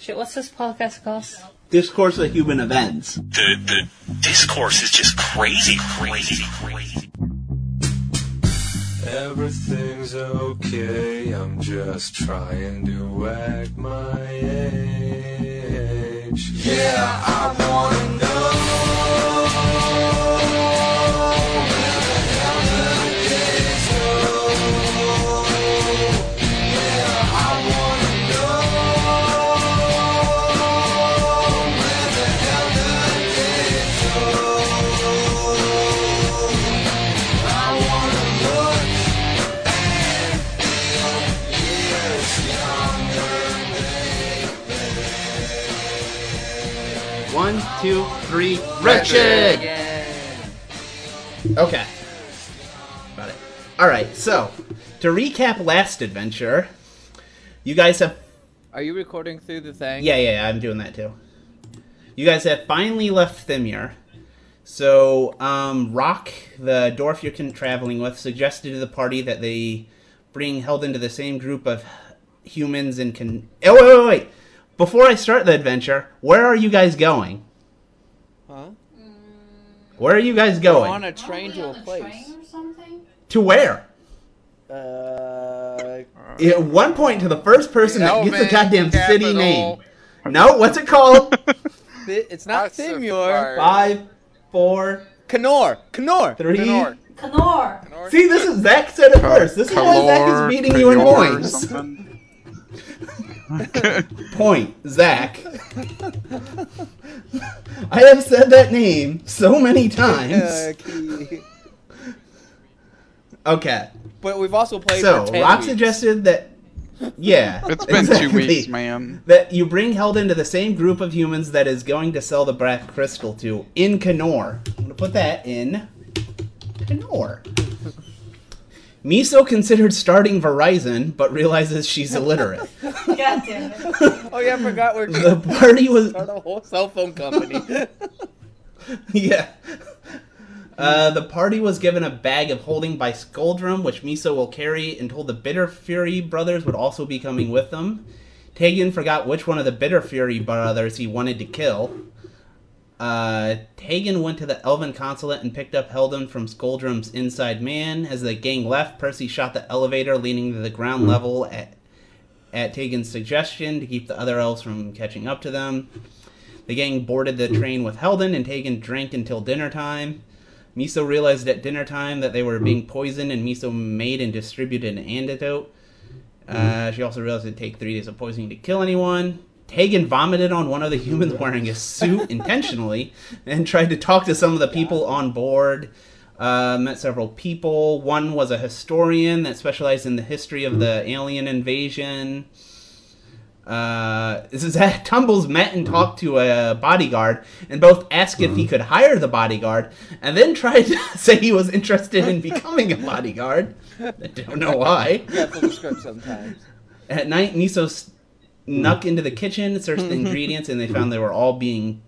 Shit, what's this podcast called? Discourse of Human Events. The the discourse is just crazy, crazy, crazy. Everything's okay, I'm just trying to act my age. Yeah, I wanna know. Two, three, wretched! Okay. Got it. Alright, so, to recap last adventure, you guys have. Are you recording through the thing? Yeah, yeah, yeah, I'm doing that too. You guys have finally left Thimir. So, um, Rock, the dwarf you're con- traveling with, suggested to the party that they bring Held into the same group of humans and can. Oh, wait, wait, wait! Before I start the adventure, where are you guys going? Huh? Where are you guys We're going? on a train to a place. train or something? To where? Uh, At one point, to the first person that gets a Elven goddamn city name. No, what's it called? thi- it's not That's a Thimur. fire. Five, four, Kenore. Kenore. three. Kenore. Canor. See, this is Zach said it first. This is why Zach is beating you in Kalor, points. something. Point, Zach. I have said that name so many times. key. Okay, But we've also played so for 10 Rock weeks. suggested that. Yeah, It's been exactly. two weeks, man. that you bring Held into the same group of humans that is going to sell the Black Crystal to in Kenore. I'm going to put that in Kenore. Miso considered starting Verizon, but realizes she's illiterate. God damn it. Oh yeah, I forgot we're the party was start a whole cell phone company. yeah. Uh, the party was given a bag of holding by Skuldrum, which Miso will carry, and told the Bitterfury brothers would also be coming with them. Tegan forgot which one of the Bitterfury brothers he wanted to kill. Uh, Tegan went to the Elven consulate and picked up Heldon from Skuldrum's inside man. As the gang left, Percy shot the elevator leading to the ground level at, at Tegan's suggestion to keep the other elves from catching up to them. The gang boarded the train with Heldon, and Tegan drank until dinner time. Miso realized at dinner time that they were being poisoned, and Miso made and distributed an antidote. Uh, she also realized it'd take three days of poisoning to kill anyone. Tegan vomited on one of the humans wearing a suit intentionally and tried to talk to some of the people on board. Uh, met several people. One was a historian that specialized in the history of the alien invasion. Uh, this is that Tumbles met and talked to a bodyguard, and both asked if he could hire the bodyguard, and then tried to say he was interested in becoming a bodyguard. I don't know why. yeah, the script sometimes. At night, Miso snuck into the kitchen, searched the ingredients, and they found they were all being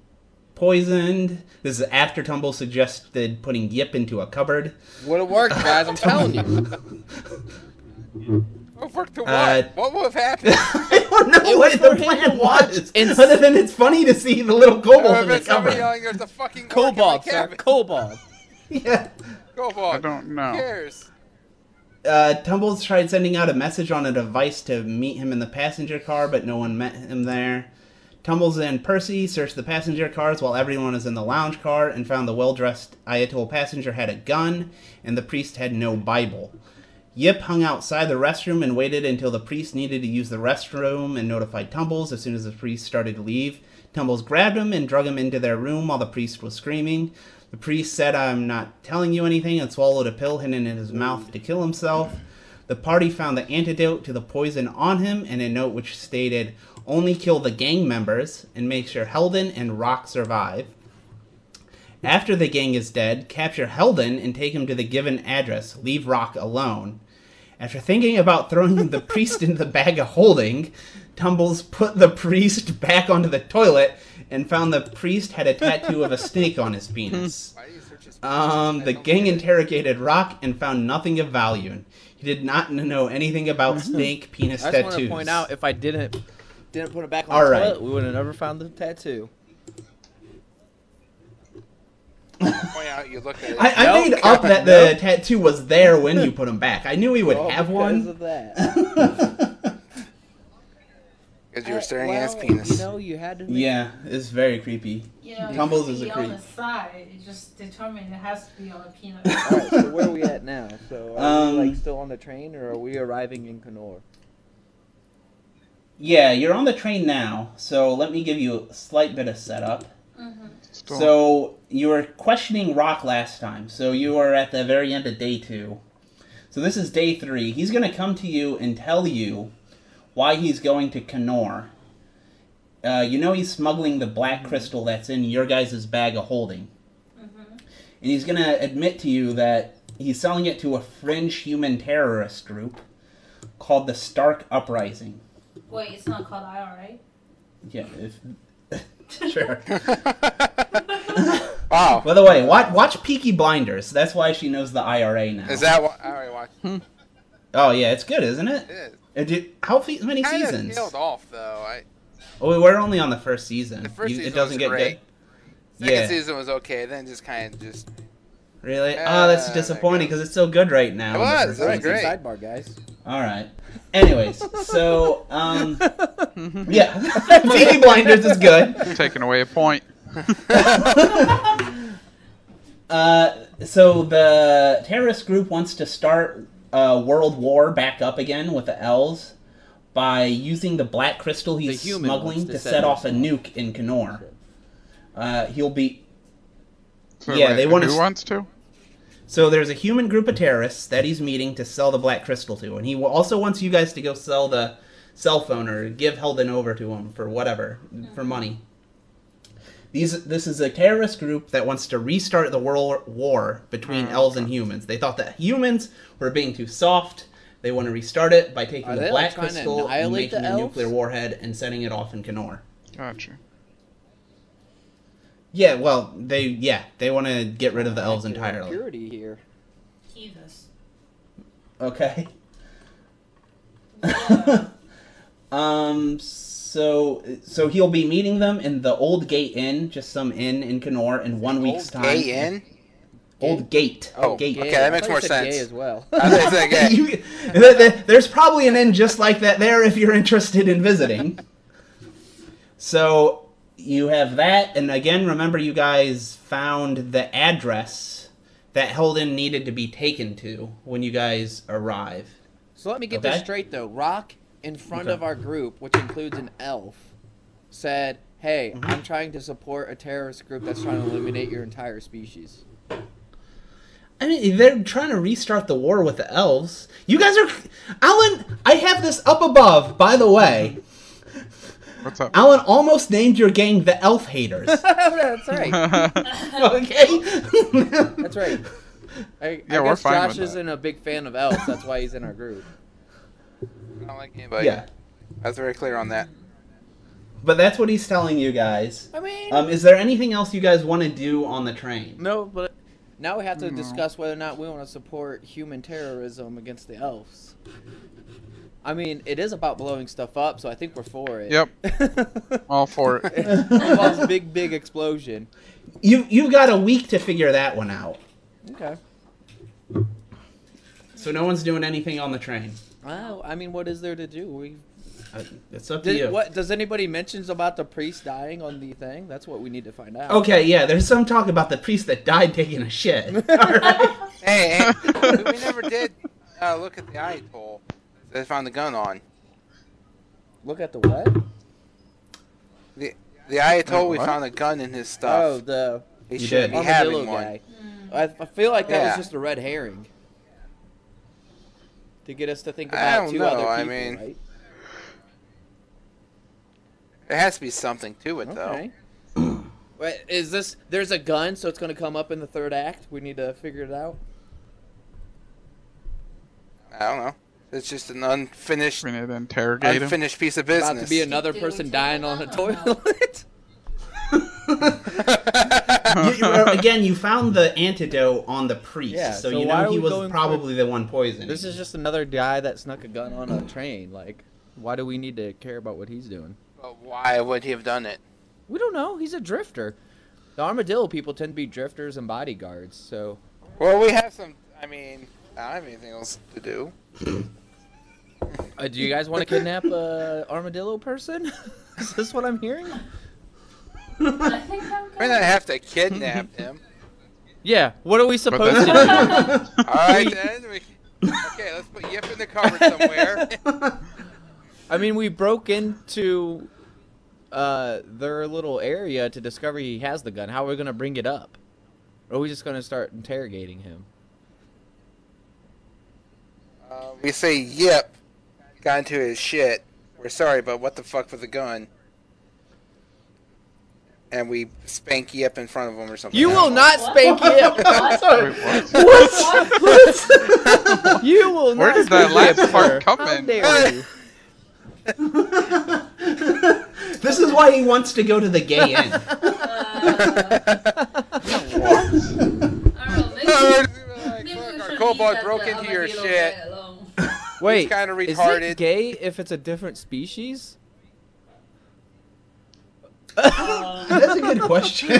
poisoned. This is after Tumble suggested putting Yip into a cupboard. Would have worked, guys. I'm telling you. What worked to what? Uh, what would have happened? I don't know It what the plan was, and s- other than it's funny to see the little There kobold in the been somebody cupboard. yelling, "There's a fucking orc in my Cobalt, sir. cabin." Cobalt. Yeah. Cobalt. I don't know. Who cares? Uh, Tumbles tried sending out a message on a device to meet him in the passenger car, but no one met him there. Tumbles and Percy searched the passenger cars while everyone was in the lounge car and found the well dressed Ayotal passenger had a gun and the priest had no Bible. Yip hung outside the restroom and waited until the priest needed to use the restroom and notified Tumbles as soon as the priest started to leave. Tumbles grabbed him and drug him into their room while the priest was screaming. The priest said, I'm not telling you anything, and swallowed a pill hidden in his mouth to kill himself. The party found the antidote to the poison on him and a note which stated, Only kill the gang members and make sure Heldon and Rock survive. After the gang is dead, capture Heldon and take him to the given address. Leave Rock alone. After thinking about throwing the priest into the bag of holding, Tumbles put the priest back onto the toilet and found the priest had a tattoo of a snake on his penis. Why do you search his Um, the gang interrogated Rock and found nothing of value. He did not know anything about snake penis I just tattoos. want to point out if I didn't didn't put it back on All the right. toilet, we would have never found the tattoo. Point out you look at it. I, I Nope. made up that the tattoo was there when you put him back. I knew he would All have because one. of that. Because you were staring well, at his penis. You know, you had to. Make... yeah, it's very creepy. You know, Tumbles it is could a be on the side. It just determined it has to be on a peanut. All right, so where are we at now? So are Um, we like still on the train, or are we arriving in Kenore? Yeah, you're on the train now, so let me give you a slight bit of setup. mm-hmm. So you were questioning Rock last time, so you are at the very end of day two. So this is day three. He's going to come to you and tell you why he's going to Kenore. Uh, you know he's smuggling the black crystal that's in your guys' bag of holding. Mm-hmm. And he's going to admit to you that he's selling it to a fringe human terrorist group called the Stark Uprising. Wait, it's not called IRA. Yeah, if... sure. Wow. By the way, watch, watch Peaky Blinders. That's why she knows the IRA now. Is that what? I already watched. Oh yeah, it's good, isn't it? It is. It did, how fe- many Kind of seasons? tailed off though. I, Oh, we're only on the first season. the first You- season it doesn't was get great. good. Second Yeah. season was okay. Then just kind of just. Really? Uh, oh, that's disappointing because it's so good right now. It was, it was great. Sidebar, guys. All right. Anyways, so um, yeah, Peaky Blinders is good. taking away a point. Uh, so the terrorist group wants to start a world war back up again with the L's by using the black crystal he's smuggling to, to set, set off a nuke in Kenore. Uh, he'll be So Yeah, wait, they wanna Who wants to? so there's a human group of terrorists that he's meeting to sell the black crystal to, and he also wants you guys to go sell the cell phone or give Helden over to him for whatever for money. These this is a terrorist group that wants to restart the world war between Hmm. elves and humans. They thought that humans were being too soft. They want to restart it by taking Are the black like, trying crystal and making a nuclear warhead and setting it off in Kenore. Gotcha. Yeah, well, they yeah they want to get rid of the elves entirely. Purity here. Jesus. Okay. Yeah. Um. So so so he'll be meeting them in the Old Gate Inn, just some inn in Kenore, in one week's Old time. Gay in. Old Gate. Oh, Gate. okay, that makes more sense. Gay as well. I was gonna say gay. You- th- th- there's probably an inn just like that there if you're interested in visiting. So you have that, and again, remember you guys found the address that Helden needed to be taken to when you guys arrive. So let me get Okay. this straight though. Rock in front Okay. of our group, which includes an elf, said, "Hey, Mm-hmm. I'm trying to support a terrorist group that's trying to eliminate your entire species." I mean, they're trying to restart the war with the elves. You guys are, Alan. I have this up above, by the way. What's up? Alan almost named your gang the Elf Haters. that's right. okay. That's right. I, Yeah, I we're guess fine Josh with that. isn't a big fan of elves. That's why he's in our group. I don't like anybody. yeah, I was very clear on that. but that's what he's telling you guys. I mean, Um, is there anything else you guys want to do on the train? no, but now we have to No. discuss whether or not we want to support human terrorism against the elves. I mean, it is about blowing stuff up, so I think we're for it. Yep. All for it. it big, big explosion. You you got a week to figure that one out. Okay. So no one's doing anything on the train. Well, I mean, what is there to do? We Uh, It's up to you. what does anybody mentions about the priest dying on the thing? That's what we need to find out. Okay, yeah. There's some talk about the priest that died taking a shit. All right. Hey, hey we never did uh, look at the eye toll. They found the gun on. Look at the what? The the Ayotal, we found a gun in his stuff. Oh, the he You should did. be having one. guy. I, I feel like that Yeah. was just a red herring to get us to think I about don't two know, other people, I mean- right? There has to be something to it, Okay. Wait, is this? There's a gun, so it's going to come up in the third act. We need to figure it out. I don't know. It's just an unfinished, We need him. unfinished piece of business. About to be another person dying on a toilet. You, you- again, you found the antidote on the priest, Yeah, so, so you know he was going for- probably the one poisoning. this is just another guy that snuck a gun on a train. Like, why do we need to care about what he's doing? But why would he have done it? We don't know. He's a drifter. The armadillo people tend to be drifters and bodyguards. So Well, we have some. I mean, I don't have anything else to do. Uh, do you guys want to kidnap a armadillo person? Is this what I'm hearing? I think I'm have to kidnap him. Yeah. What are we supposed to do? All right, then. We, okay, let's put Yip in the cupboard somewhere. I mean, we broke into uh, their little area to discover he has the gun. How are we gonna bring it up? Or are we just gonna start interrogating him? Uh, we say Yip got into his shit. We're sorry, but what the fuck with the gun? And we spank Yip in front of him or something. You will don't not What? spank him. Wait, what? You will Where not did that last part sir. come How in? dare you? this is why he wants to go to the gay inn. I don't know, maybe, know. maybe we Look, our should kobold leave broke into your shit. guy alone. Wait, kinda is it gay if it's a different species? Um, That's a good question.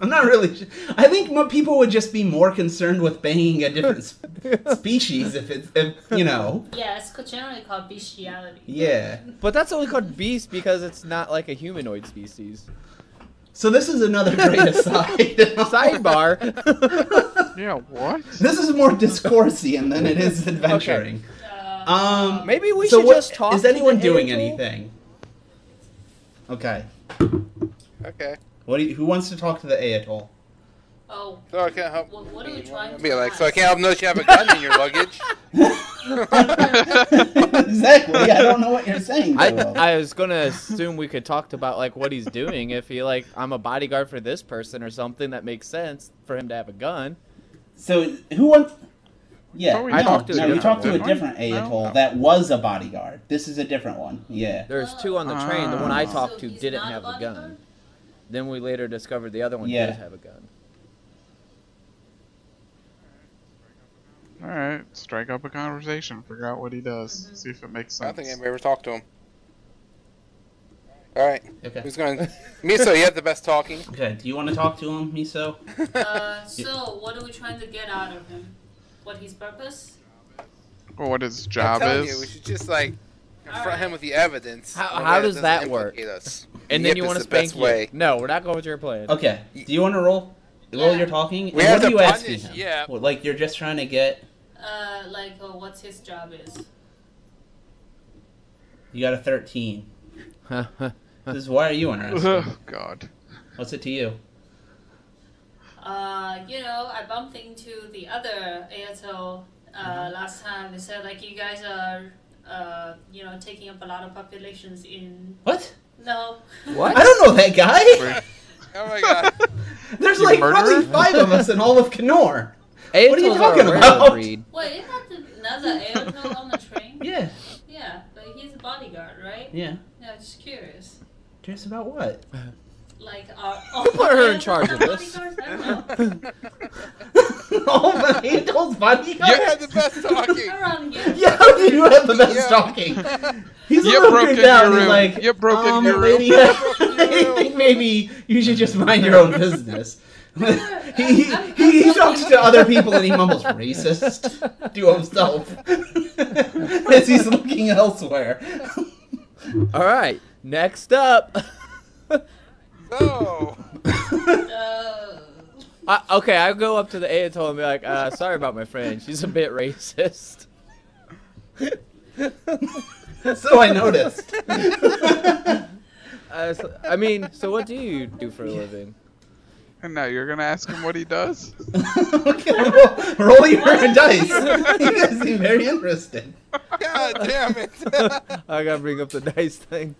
I'm not really. Sure. I think mo- people would just be more concerned with banging a different s- species if it's, if, you know. yeah, it's generally called bestiality. Yeah. But that's only called beast because it's not like a humanoid species. So this is another great aside. Sidebar. Yeah, what? This is more discoursive than it is adventuring. Uh, Um, Maybe we so should what- just talk. Is anyone doing angel? anything? Okay. Okay. What do you, who wants to talk to the Ayotal? oh, So I can't help. what, what are we trying to Be like, so I can't help notice you have a gun in your luggage. exactly. I don't know what you're saying. I, Joel. I was gonna assume we could talk about like what he's doing. If he like, I'm a bodyguard for this person or something, that makes sense for him to have a gun. So who wants? Yeah, Thought we no, talked to a no, we different talked to a different I don't Ayotal know. that was a bodyguard. This is a different one. Yeah. There's two on the train. The one I Ah. talked to didn't have a gun. Then we later discovered the other one Yeah. did have a gun. All right, strike up a conversation. Figure out what he does. See if it makes I sense. don't think anybody ever talked to him. All right. Okay. Who's going? Miso, you have the best talking. Okay. Do you want to talk to him, Miso? Uh, so, what are we trying to get out of him? What his purpose? Or what his I'm job is? you, we should just like confront Alright. him with the evidence. How- how does that work? Us. And Yip then you want to the spank best you? way. No, we're not going with your plan. Okay. Do you want to roll? Roll Yeah. your talking. We and have what are to you asking punish him? Yip. What, like you're just trying to get. Uh, like, uh, what's his job is? You got a thirteen. This is why are you interested? oh God. What's it to you? Uh, you know, I bumped into the other ASL uh, last time. They said like you guys are, uh, you know, taking up a lot of populations in. What? No. What? I don't know that guy. Oh my god. There's You like murderer? probably five of us in all of Kenore. What are you talking rare about? breed. Wait, is that another ASL on the train? Yeah. Yeah, but he's a bodyguard, right? Yeah. Yeah, just curious. Curious about what? Like, are all Put her in charge of this. bodyguards? I don't know. all the Ayotal's bodyguards. You had the best talking. Yeah, how do you have the best Yeah. talking? He's a You little broke creeped into out. your He's room. like, You broke into um, your room. lady, I think maybe you should just mind your own business. he, he, he, he talks to other people and he mumbles racist to himself as he's looking elsewhere. All right. Next up. So, Uh, I, okay, I go up to the Ayotal and be like, uh, "Sorry about my friend. She's a bit racist." so I noticed. Uh, so- I mean, so what do you do for a living? And now you're gonna ask him what he does? okay, roll, roll your dice. You guys seem very interested. god damn it. I gotta bring up the dice thing.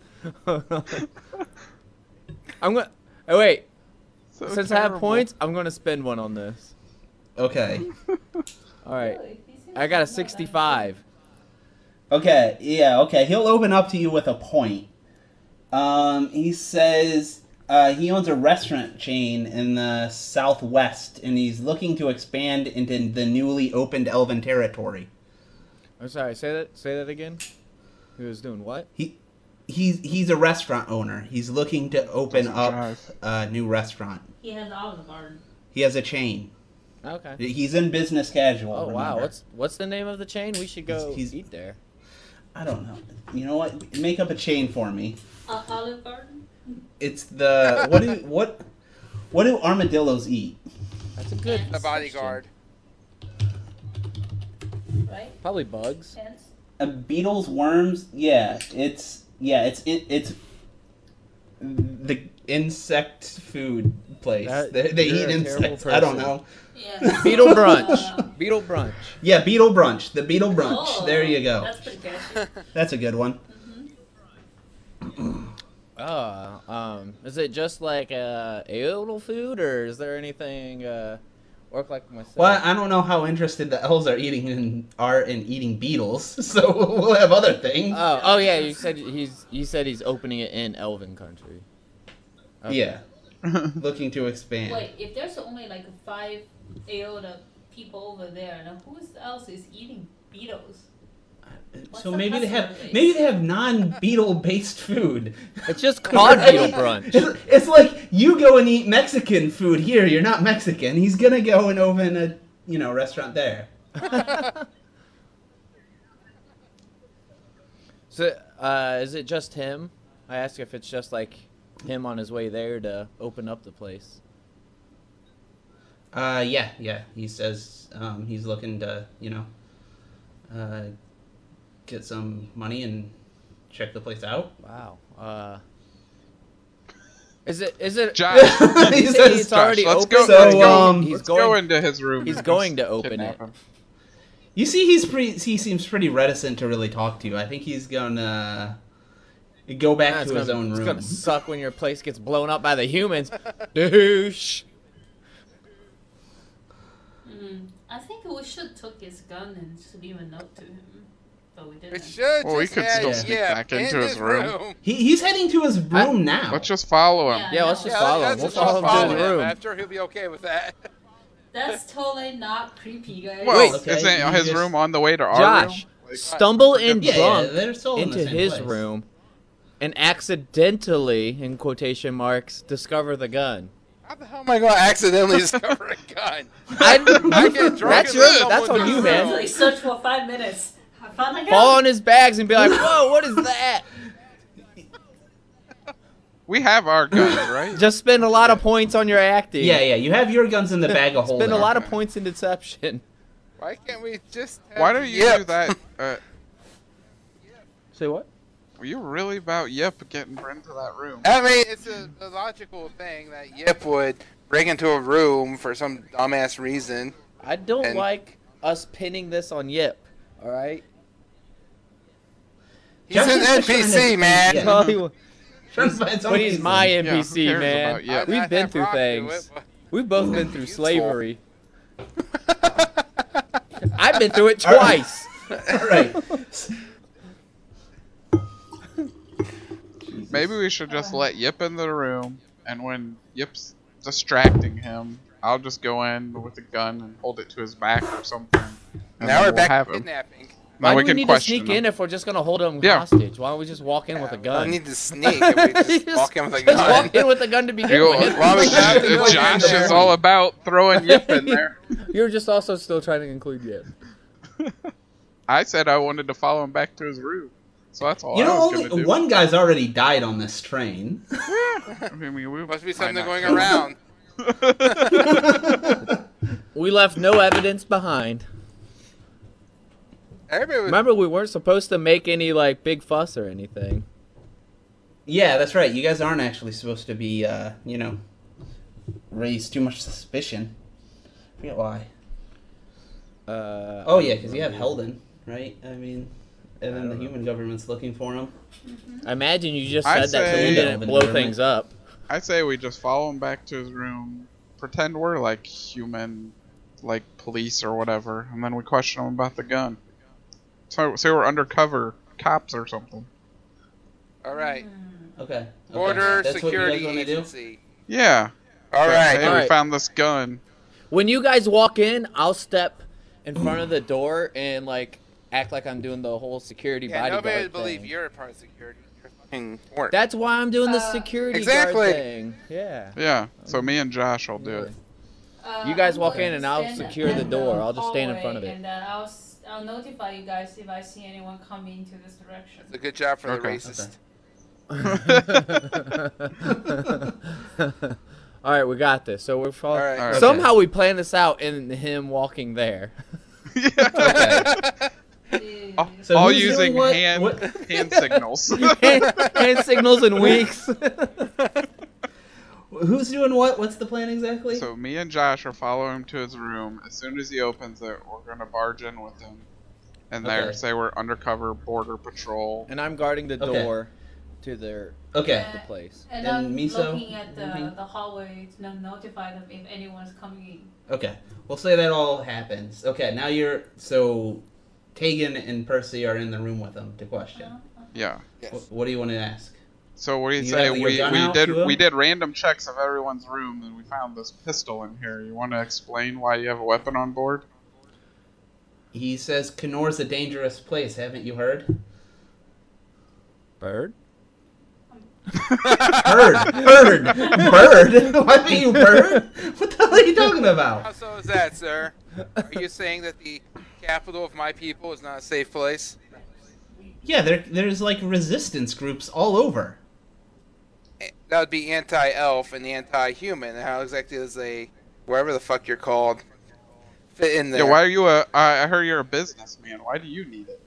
I'm gonna. Oh wait, So since I have points, I'm gonna spend one on this. Okay. All right, really? He seems I got a 65. Okay, yeah, okay. He'll open up to you with a point. Um, he says uh, he owns a restaurant chain in the southwest, and he's looking to expand into the newly opened Elven territory. I'm sorry. Say that. Say that again. He was doing what? He he's he's a restaurant owner. He's looking to open Doesn't up jive. a new restaurant. He has Olive Garden. He has a chain. Okay. He's in business casual. Oh wow, remember. what's what's the name of the chain? We should go He's- he's- eat there. I don't know. You know what? Make up a chain for me. Uh, Olive Garden. It's the what do what what do armadillos eat? That's a good. The bodyguard. Right? Probably bugs. Ants. Uh, beetles, worms. Yeah, it's yeah, it's it, it's the insect food place. That- they they eat a terrible insects. I don't know. Yeah. Beetle brunch. Beetle brunch. Yeah, beetle brunch. The beetle brunch. oh, there you go. That's pretty catchy. That's a good one. Oh, um, is it just like uh, ale food, or is there anything uh, work like myself? Well, I don't know how interested the elves are eating in are in eating beetles, so we'll have other things. Oh, oh yeah, you said he's you said he's opening it in Elven country. Okay. Yeah, looking to expand. Wait, if there's only like five Aoda people over there, now who else is eating beetles? What's so the maybe they have customer base? maybe they have non-beetle based food. It's just called beetle brunch. It's, it's like you go and eat Mexican food here. You're not Mexican. He's gonna go and open a you know restaurant there. So, uh, is it just him? I ask if it's just like him on his way there to open up the place. Uh, yeah, yeah. He says um, he's looking to you know uh, get some money and check the place out. Wow. Uh, is it? Is it? Josh, He Is says- it's already let's open. go. So, let's go, um, he's let's going. go into his room. he's going to open kidnap it. You see, he's pretty. He seems pretty reticent to really talk to you. I think he's gonna go back Nah, to his gonna, own It's room. gonna suck when your place gets blown up by the humans. Douche. Mm, I think we should took his gun and should leave a note to him, but we We didn't. should Well, we could had still sneak Yip back into his room. He, he's heading to his room now. Let's just follow him. Yeah. Yeah, let's just Yeah, follow him. let's We'll just follow him to his room. I'm sure he'll be okay with that. That's totally not creepy, guys. Well, Wait. Okay, isn't his just- room on the way to our Josh, room? Like, stumble in yeah, yeah, drunk they're still in the into his place. room and accidentally, in quotation marks, discover the gun. How the hell am I going to accidentally discover a gun? I, I get drunk that's and your, that's on you, it. man. Like search for five minutes. I found the. Fall on his bags and be like, "Whoa, what is that?" we have our guns, right? Just spend a lot of points on your acting. Yeah, yeah. You have your guns in the bag of holding. Spend a lot of points in deception. Why can't we just have Why don't you Yip? do that? Uh, Say what? were you really about Yip getting into that room? I mean, it's a, a logical thing that Yip would break into a room for some dumbass reason. I don't And- like us pinning this on Yip. All right. He's Josh an is just trying NPC, man. Yeah. Well, he- Trying to find some but he's my Yeah, NPC, cares man. about Yip? I- We've I been have through things. it, We've both been through slavery. I've been through it twice. All right. Maybe we should just let Yip in the room, and when Yip's distracting him, I'll just go in with a gun and hold it to his back or something. And Now we're we'll back to kidnapping. Why Then we do we can need to sneak him. in if we're just gonna hold him Yeah. hostage? Why don't we just walk in with a We gun? don't need to sneak. We just walk in with a gun. Just walk in with a gun to begin You- with. Well, we have to Josh there. is all about throwing Yip in there. You're just also still trying to include Yip. I said I wanted to follow him back to his room, so that's all You I know, was only do. one guy's already died on this train. I mean, we Must be something going around. We left no evidence behind. Everybody was Remember, we weren't supposed to make any like big fuss or anything. yeah, that's right. You guys aren't actually supposed to be, uh, you know, raise too much suspicion. I forget why. Uh, Oh yeah, because you have Helden, right? I mean, and then the human government's looking for him. I imagine you just I said that so we say- didn't blow things up. I say we just follow him back to his room, pretend we're like human, like police or whatever, and then we question him about the gun. So say we're undercover cops or something. all right. Okay. okay. Border That's what you Security guys wanna do? Agency. Yeah. All Say, right. Hey, All we right. found this gun. When you guys walk in, I'll step in front of the door and like act like I'm doing the whole security Yeah, bodyguard nobody would thing. believe you're a part of security. You're a fucking work. That's why I'm doing the Uh, security Exactly. guard thing. Yeah. Yeah. So me and Josh will do it. Uh, You guys I'm walk in and I'll secure the door. I'll just stand in front of hallway it. And I'll, notify you guys if I see anyone coming into this direction. It's a good job for the Okay. racist. All right, we got this. So we're following. All right. All right. Somehow we plan this out in him walking there. Ew. So All using hand What- hand signals. hand, hand signals and winks. Who's doing what? What's the plan exactly? so me and Josh are following him to his room. As soon as he opens it, we're gonna barge in with him. And there, Okay. say we're undercover border patrol. and I'm guarding the Okay. door to their okay. the place. And, And I'm Miso? looking at the, Mhm. the hallway to notify them if anyone's coming in. Okay. We'll say that all happens. Okay. Now you're so. Tegan and Percy are in the room with them to question. Uh, Yeah. Yes. Wh- What do you want to ask? So what do you, You say? We, we did to we did random checks of everyone's room, and we found this pistol in here. You want to explain why you have a weapon on board? He says Kenore's a dangerous place. Haven't you heard? Bird. Bird, bird, bird. Why are you bird? What the hell are you talking about? How about? so is that, sir? Are you saying that the capital of my people is not a safe place? Yeah, there, there's like resistance groups all over. That would be anti-elf and anti-human. How exactly does a wherever the fuck you're called fit in there? Yeah. Why are you a? I I heard you're a businessman. Why do you need it?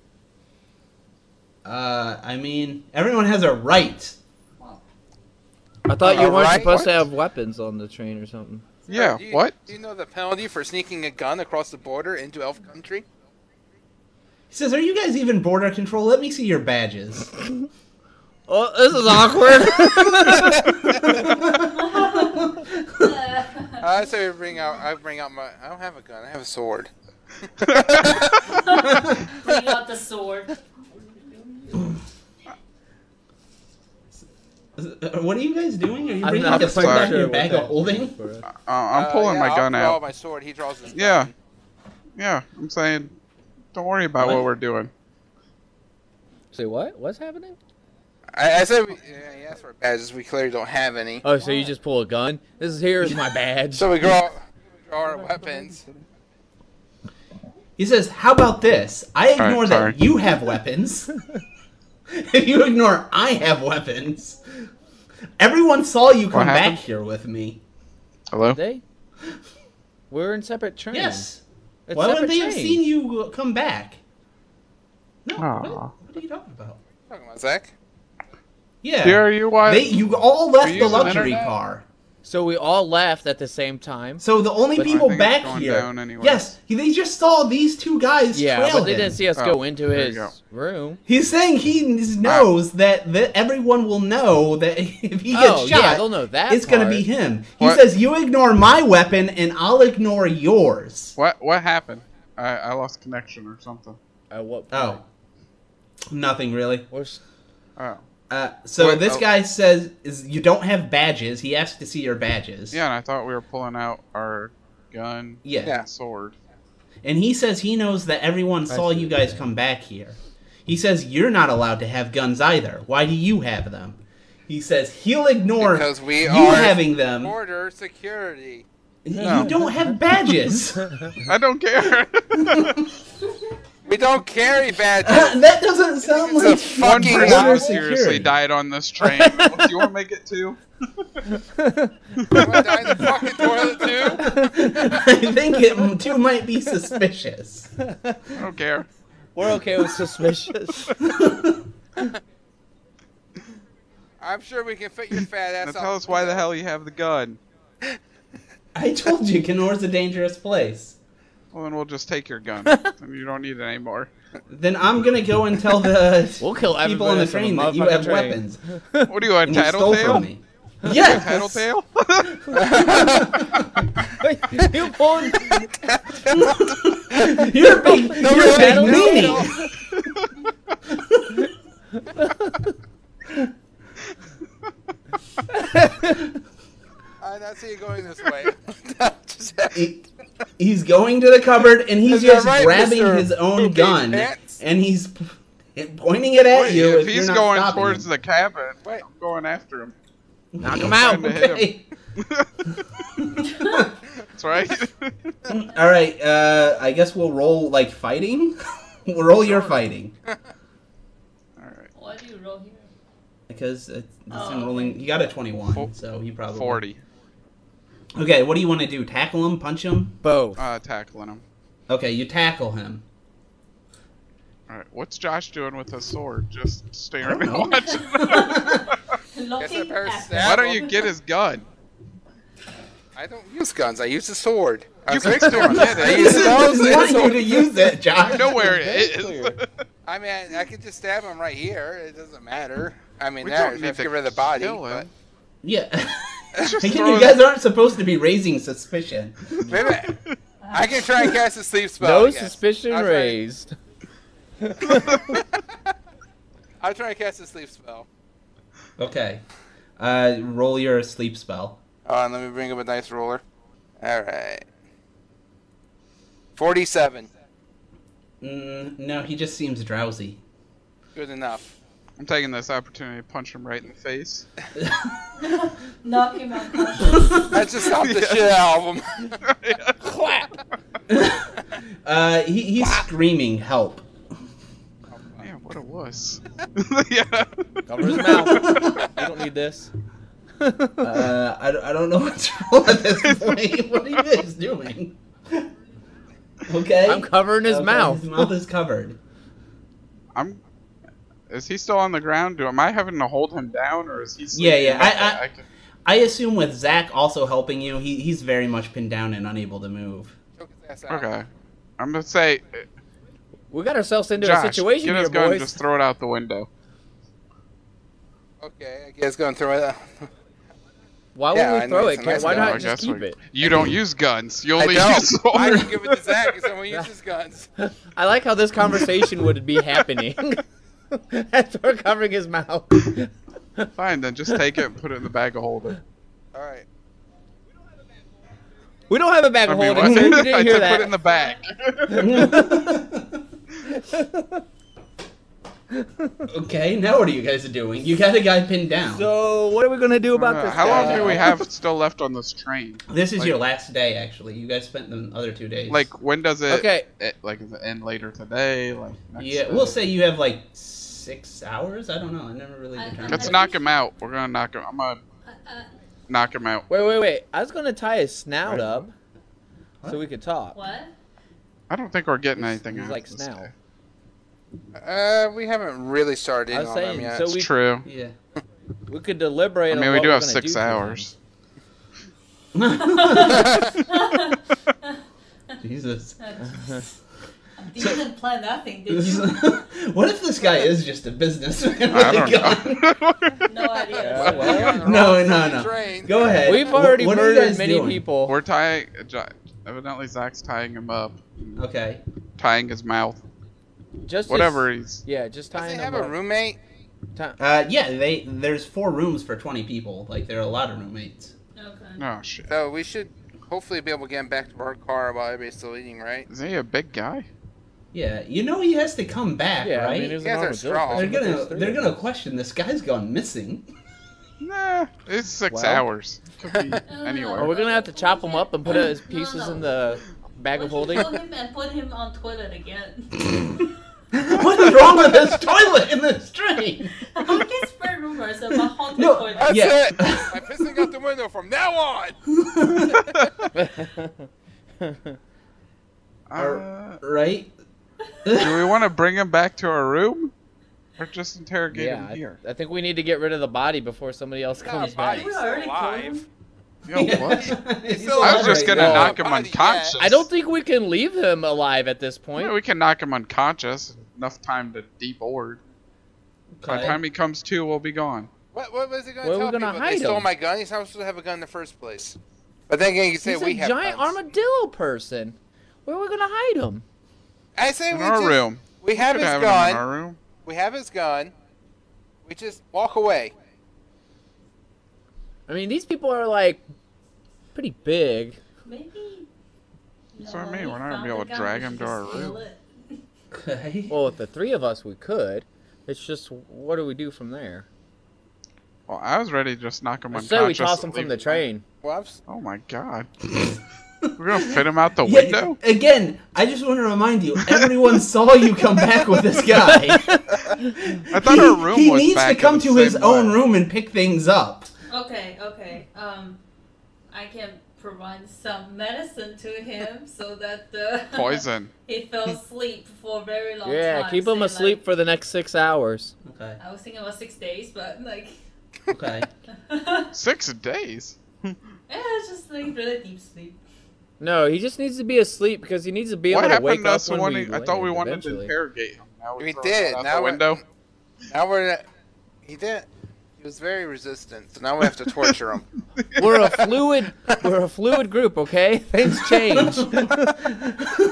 Uh, I mean, everyone has a right. I thought you Uh, weren't right? supposed to have weapons on the train or something. Sir, Yeah, Do you, what? Do you know the penalty for sneaking a gun across the border into elf country? He says, "Are you guys even border control? Let me see your badges." Oh, this is awkward. I say we bring out. I bring out my. I don't have a gun. I have a sword. Bring out the sword. Uh, What are you guys doing? Are you bringing not the quite sword out of your bag of holding? Uh, I'm Uh, pulling yeah, my I'll gun draw out. my sword. He draws his. Yeah. gun. Yeah, I'm saying, don't worry about What? what, we're doing. Say what? What's happening? I, I said we, yeah, asked for badges. We clearly don't have any. Oh, so you just pull a gun? This is here's my badge. So we draw, we draw our weapons. He says, "How about this? I right, ignore sorry. that you have weapons. if you ignore I have weapons, everyone saw you come back happened? here with me. Hello. they? We're in separate trains. Yes. It's Why would separate they have trains. seen you come back? No. What, what are you talking about? Talking about Zach. Yeah. Here you why? They you all left the luxury internet? car. So we all left at the same time. So the only But- people I think it's back going here. anyway. Yes, he- they just saw these two guys. Yeah, trail but they him. didn't see us Oh, go into his go. room. He's saying he knows ah. that, that everyone will know that if he gets oh, shot, yeah, they'll know that. it's gonna be him. He What? says, "You ignore my weapon, and I'll ignore yours." What what happened? I, I lost connection or something. At what oh. point? Oh, nothing really. Where's- Oh. Uh, so What- this oh. guy says, "Is you don't have badges?" He asked to see your badges. Yeah, and I thought we were pulling out our gun Yeah. Yeah. and sword. And he says he knows that everyone saw you guys you're come back here. He says you're not allowed to have guns either. Why do you have them? He says he'll ignore Because we you are having them. border security. You don't have badges. I don't care. We don't carry badges. that doesn't sound It's a like One Fucking person border seriously died on this train. Do you want to make it two? You wanna in the fucking toilet too? I think it too might be suspicious. I don't care. We're okay with suspicious. I'm sure we can fit your fat ass Now tell us why the hell you have the gun. I told you, Kenore's a dangerous place. Well, then we'll just take your gun. and you don't need it anymore. Then I'm gonna go and tell the We'll kill people on the everybody train that you have train. weapons. What are you, a And you stole tattletale? from me. Yes. Tattletale? you pulled. You're a big, No, you're a big no, no, meanie. I not see you going this way. Just- He- he's going to the cupboard and he's just right, grabbing Mr. his own Poopy gun Pants? and he's pointing it at Wait, you. if if he's you're not going stopping towards him. the cabin, Wait. I'm going after him. Knock him out. Trying Okay. That's right. All right. Uh, I guess we'll roll like fighting. we'll roll your fighting All right. Why do you roll here? because it's, it's Oh, rolling. He got a twenty-one, Fo- so he probably Forty. Okay. What do you want to do? Tackle him? Punch him? Both. Uh, tackling him. Okay, you tackle him. All right. What's Josh doing with his sword? Just staring and watching. Looking better at stab Why don't you get his gun? I don't use guns. I use a sword. You was can fixing still one. get it. I I use a want sword. you to use it, Josh. I know where it Very is. I mean, I, I could just stab him right here. It doesn't matter. I mean, We there, don't need have to to get rid of the body. But. Yeah. Just Again, throw you it- guys aren't supposed to be raising suspicion. maybe I can try and cast a sleep spell. no suspicion I'll try- raised. I'll try and cast a sleep spell. Okay. Uh, roll your sleep spell. Oh, and let me bring up a dice roller. All right. Forty-seven. Mm, no, he just seems drowsy. Good enough. I'm taking this opportunity to punch him right in the face. Knock him unconscious. That just stopped the shit out of him. Uh, he, he's screaming help. Yeah, what it was. yeah. Cover his mouth. You don't need this. Uh, I, don't- I don't know what's wrong at this point. what are you guys doing? Okay. I'm covering his Okay, mouth. His mouth is covered. I'm. Is he still on the ground? Do am I having to hold him down, or is he? Yeah, sleeping yeah, enough I- that I- can- I assume with Zach also helping you, he, he's very much pinned down and unable to move. Choke his ass out. Okay. I'm gonna say, uh, We got ourselves into Josh, a situation get here, his gun, boys. just throw it out the window. Okay, I guess going through it. out. Why Yeah, would we know, throw it? a nice why gun. not I just guess keep we- it? You don't use guns. You I only don't. use I sword. can give it to Zach because someone uses guns. I like how this conversation would be happening. As we're covering his mouth. Fine, then just take it and put it in the bag of holding. All right. We don't have a bag I of mean, holding, what? so you didn't I hear said that. put it in the bag. Okay, now what are you guys doing? You got a guy pinned down. so what are we gonna do about Uh, this? how long guy? do we have still left on this train? this is like- your last day, actually. You guys spent the other two days. Like, when does it? Okay. It, like, does it end later today? Like, next yeah, day? we'll say you have like six hours. I don't know. I never really I- determined. Let's knock him out. We're gonna knock him. I'm gonna Uh, uh, knock him out. Wait, wait, wait. I was gonna tie his snout Right. up What? so we could talk. what? I don't think we're getting He's- anything he's out. like of this snout. guy. Uh, we haven't really started I was on saying, them yet. so It's true. Yeah. we could deliberate. I on mean, we what do have six do hours. Jesus. You didn't plan that thing, did you? what if this guy is just a businessman? I don't know. No idea. Yeah, well, You're on the No, no, no. train. Go ahead. We've already what murdered many doing? people. We're tying. Evidently, Zach's tying him up, Okay. tying his mouth, just whatever Just, he's. yeah, just Does tying he have a roommate? Ti- Uh, yeah, they there's four rooms for twenty people. Like there are a lot of roommates. Okay. Oh shit! So we should hopefully be able to get him back to our car while everybody's still eating, right? Is he a big guy? Yeah, you know he has to come back, yeah, right? I mean, there's You an guys are strong. they're gonna they're gonna question this guy's gone missing. Nah, it's six Well- hours. Could be no. anywhere. Are we gonna have to chop him up and put his pieces in the bag of holding? if you kill him and put him on toilet again? what is wrong with this toilet in this train? I can spread rumors about haunted No, toilet. That's Yeah. it! I'm pissing out the window from now on! Uh, right? do we want to bring him back to our room, or just interrogate yeah, him here? I, I think we need to get rid of the body before somebody else comes a back. body. We already killed alive. Him. Yo, what? I was just right gonna now. knock him unconscious. I don't think we can leave him alive at this point. Yeah, we can knock him unconscious. Enough time to deboard. By the time he comes to, we'll be gone. What, what was he going to Where are tell we gonna people? hide they stole him? my gun? He's not supposed to have a gun in the first place. But then again, you say He's we a have giant guns. armadillo person. Where are we gonna hide him? I say In we our just, room. we have Could his have him in gun. our room. We have his gun. We just walk away. I mean, these people are like pretty big. Maybe. That's what I mean, we're not gonna be able to drag we him to our room. Okay. Well, with the three of us, we could. It's just, what do we do from there? Well, I was ready to just knock him I unconscious. say we toss him from the train. Well, I've, Oh my god. We're gonna fit him out the Yeah, window? again, I just want to remind you, everyone saw you come back with this guy. I thought he, our room he was needs back to come to his same own room and pick things up. Okay, okay. Um, I can provide some medicine to him so that the Poison. he fell asleep for a very long Yeah, time. keep him say, asleep like- for the next six hours. Okay. I was thinking about six days, but like, Okay. Six days. it's just like really deep sleep. No, he just needs to be asleep because he needs to be What able to wake happened to up when when we I thought we wanted eventually. to interrogate him. Now We throwing did, that Out now the we're- window. now we're. He didn't. He was very resistant, so now we have to torture him. We're a fluid. We're a fluid group, okay? Things change.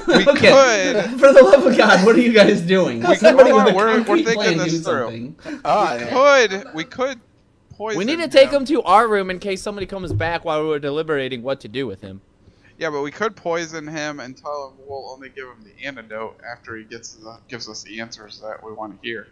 We okay. could. For the love of God, what are you guys doing? We- Somebody hold with a we're- we're concrete thinking plan this do through. something. We ah, could. We could poison. we need to take him. him to our room in case somebody comes back while we're deliberating what to do with him. Yeah, but we could poison him and tell him we'll only give him the antidote after he gets the, gives us the answers that we want to hear.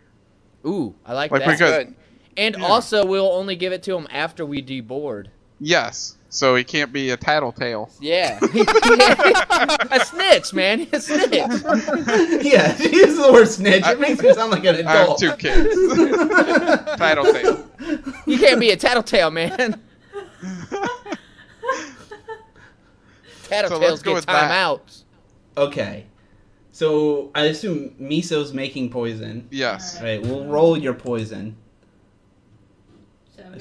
Ooh, I like, Like that. we could- Good. And Yeah. also, we'll only give it to him after we deboard. Yes. So he can't be a tattletale. Yeah. a snitch, man. A snitch. yeah, she uses the word snitch. It makes me sound like an adult. I have two kids. tattletale. You can't be a tattletale, man. Tattletales let's get with time that. out. Okay. So I assume Miso's making poison. Yes. Right, we'll roll your poison.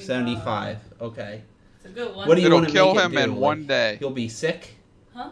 75. 75. Okay. It's a good one. What do you It'll want to kill make him it do? in one day. He'll be sick? Huh?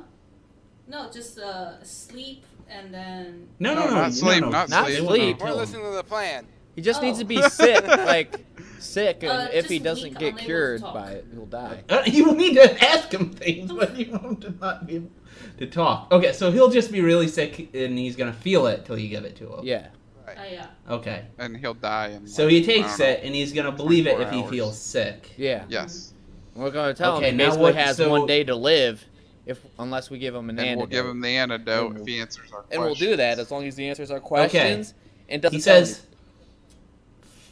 No, just uh, sleep and then. No, No, no, no. not no, sleep, no. not They sleep. won't Sleep. We're listening to the plan. He just Oh. needs to be sick, like sick, and Uh, if he doesn't weak, get cured by it, he'll die. Uh, you need to ask him things, but you want him to not be able to talk. Okay, so he'll just be really sick and he's gonna feel it till you give it to him. Yeah. Uh, yeah. Okay. And he'll die. In So like, he takes don't know. it and he's gonna believe it if 24 he feels sick. Yeah. Yes. We're gonna tell Okay, him he now basically what- has so- one day to live, if unless we give him an And antidote. we'll give him the antidote And if he answers our questions. and we'll do that as long as he answers our questions and doesn't He tell says,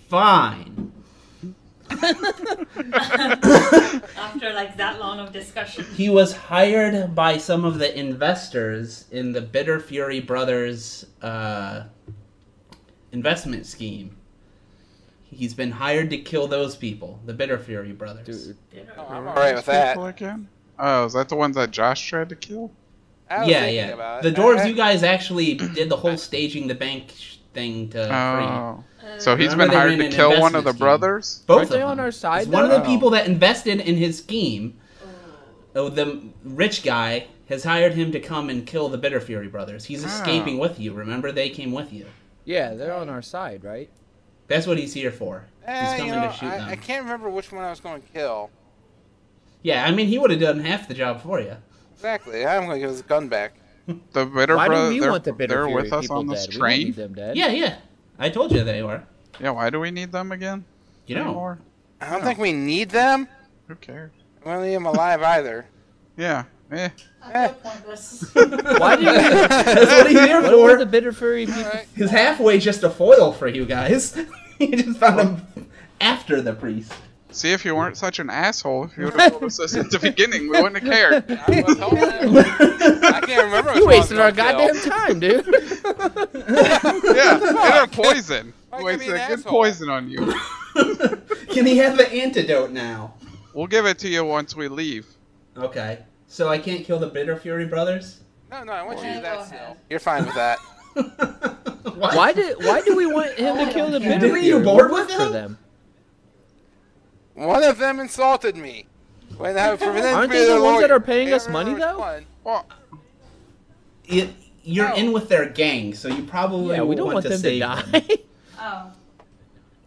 "Fine." After like that long of discussion. He was hired by some of the investors in the Bitterfury Brothers uh, investment scheme. He's been hired to kill those people, the Bitterfury Brothers. Dude, Oh, I'm alright with that. Again? Oh, is that the ones that Josh tried to kill? Yeah, yeah. The it. dwarves, I- you guys actually did the whole staging the bank thing to. Oh. Uh, So he's Remember been hired to kill one of the scheme. brothers? Both Aren't of they them. on our side, one of the people that invested in his scheme. oh. Oh, the rich guy has hired him to come and kill the Bitterfury brothers. He's Oh. escaping with you. Remember, they came with you. Yeah, they're on our side, right? That's what he's here for. Eh, He's you coming know, to shoot I, them. I can't remember which one I was going to kill. Yeah, I mean, he would have done half the job for you. Exactly. I'm going to give his gun back. The bitter Why do brothers, we they're, want the bitter they're with us on this dead? We train? need them dead. Yeah, yeah. I told you they were. Yeah, why do we need them again? You know. Anymore? I don't No. think we need them. Who cares? We don't need them alive either. Yeah. Eh. I feel pointless. Why do we? That's what he's here What for. the Bitterfury people? Alright. His halfway just a foil for you guys. you just found him after the priest. See, if you weren't such an asshole, if you would have told us this at the beginning, we wouldn't have cared. I was hoping- I can't remember. which You one wasted our gonna kill. goddamn time, dude. Yeah, and our poison. Why Wasted give a good asshole? poison on you. Can he have the antidote now? We'll give it to you once we leave. Okay. So I can't kill the Bitterfury brothers? No, no, I want you to do that still. You're fine with that. Why? Why did Why do we want him to kill the Didn't bitter you Fury? board What with worked for him? them? One of them insulted me. When I Aren't they the their ones that are paying Can't us money, though? Well, It, you're No. in with their gang, so you probably Yeah, we don't want to them to save die. them. oh.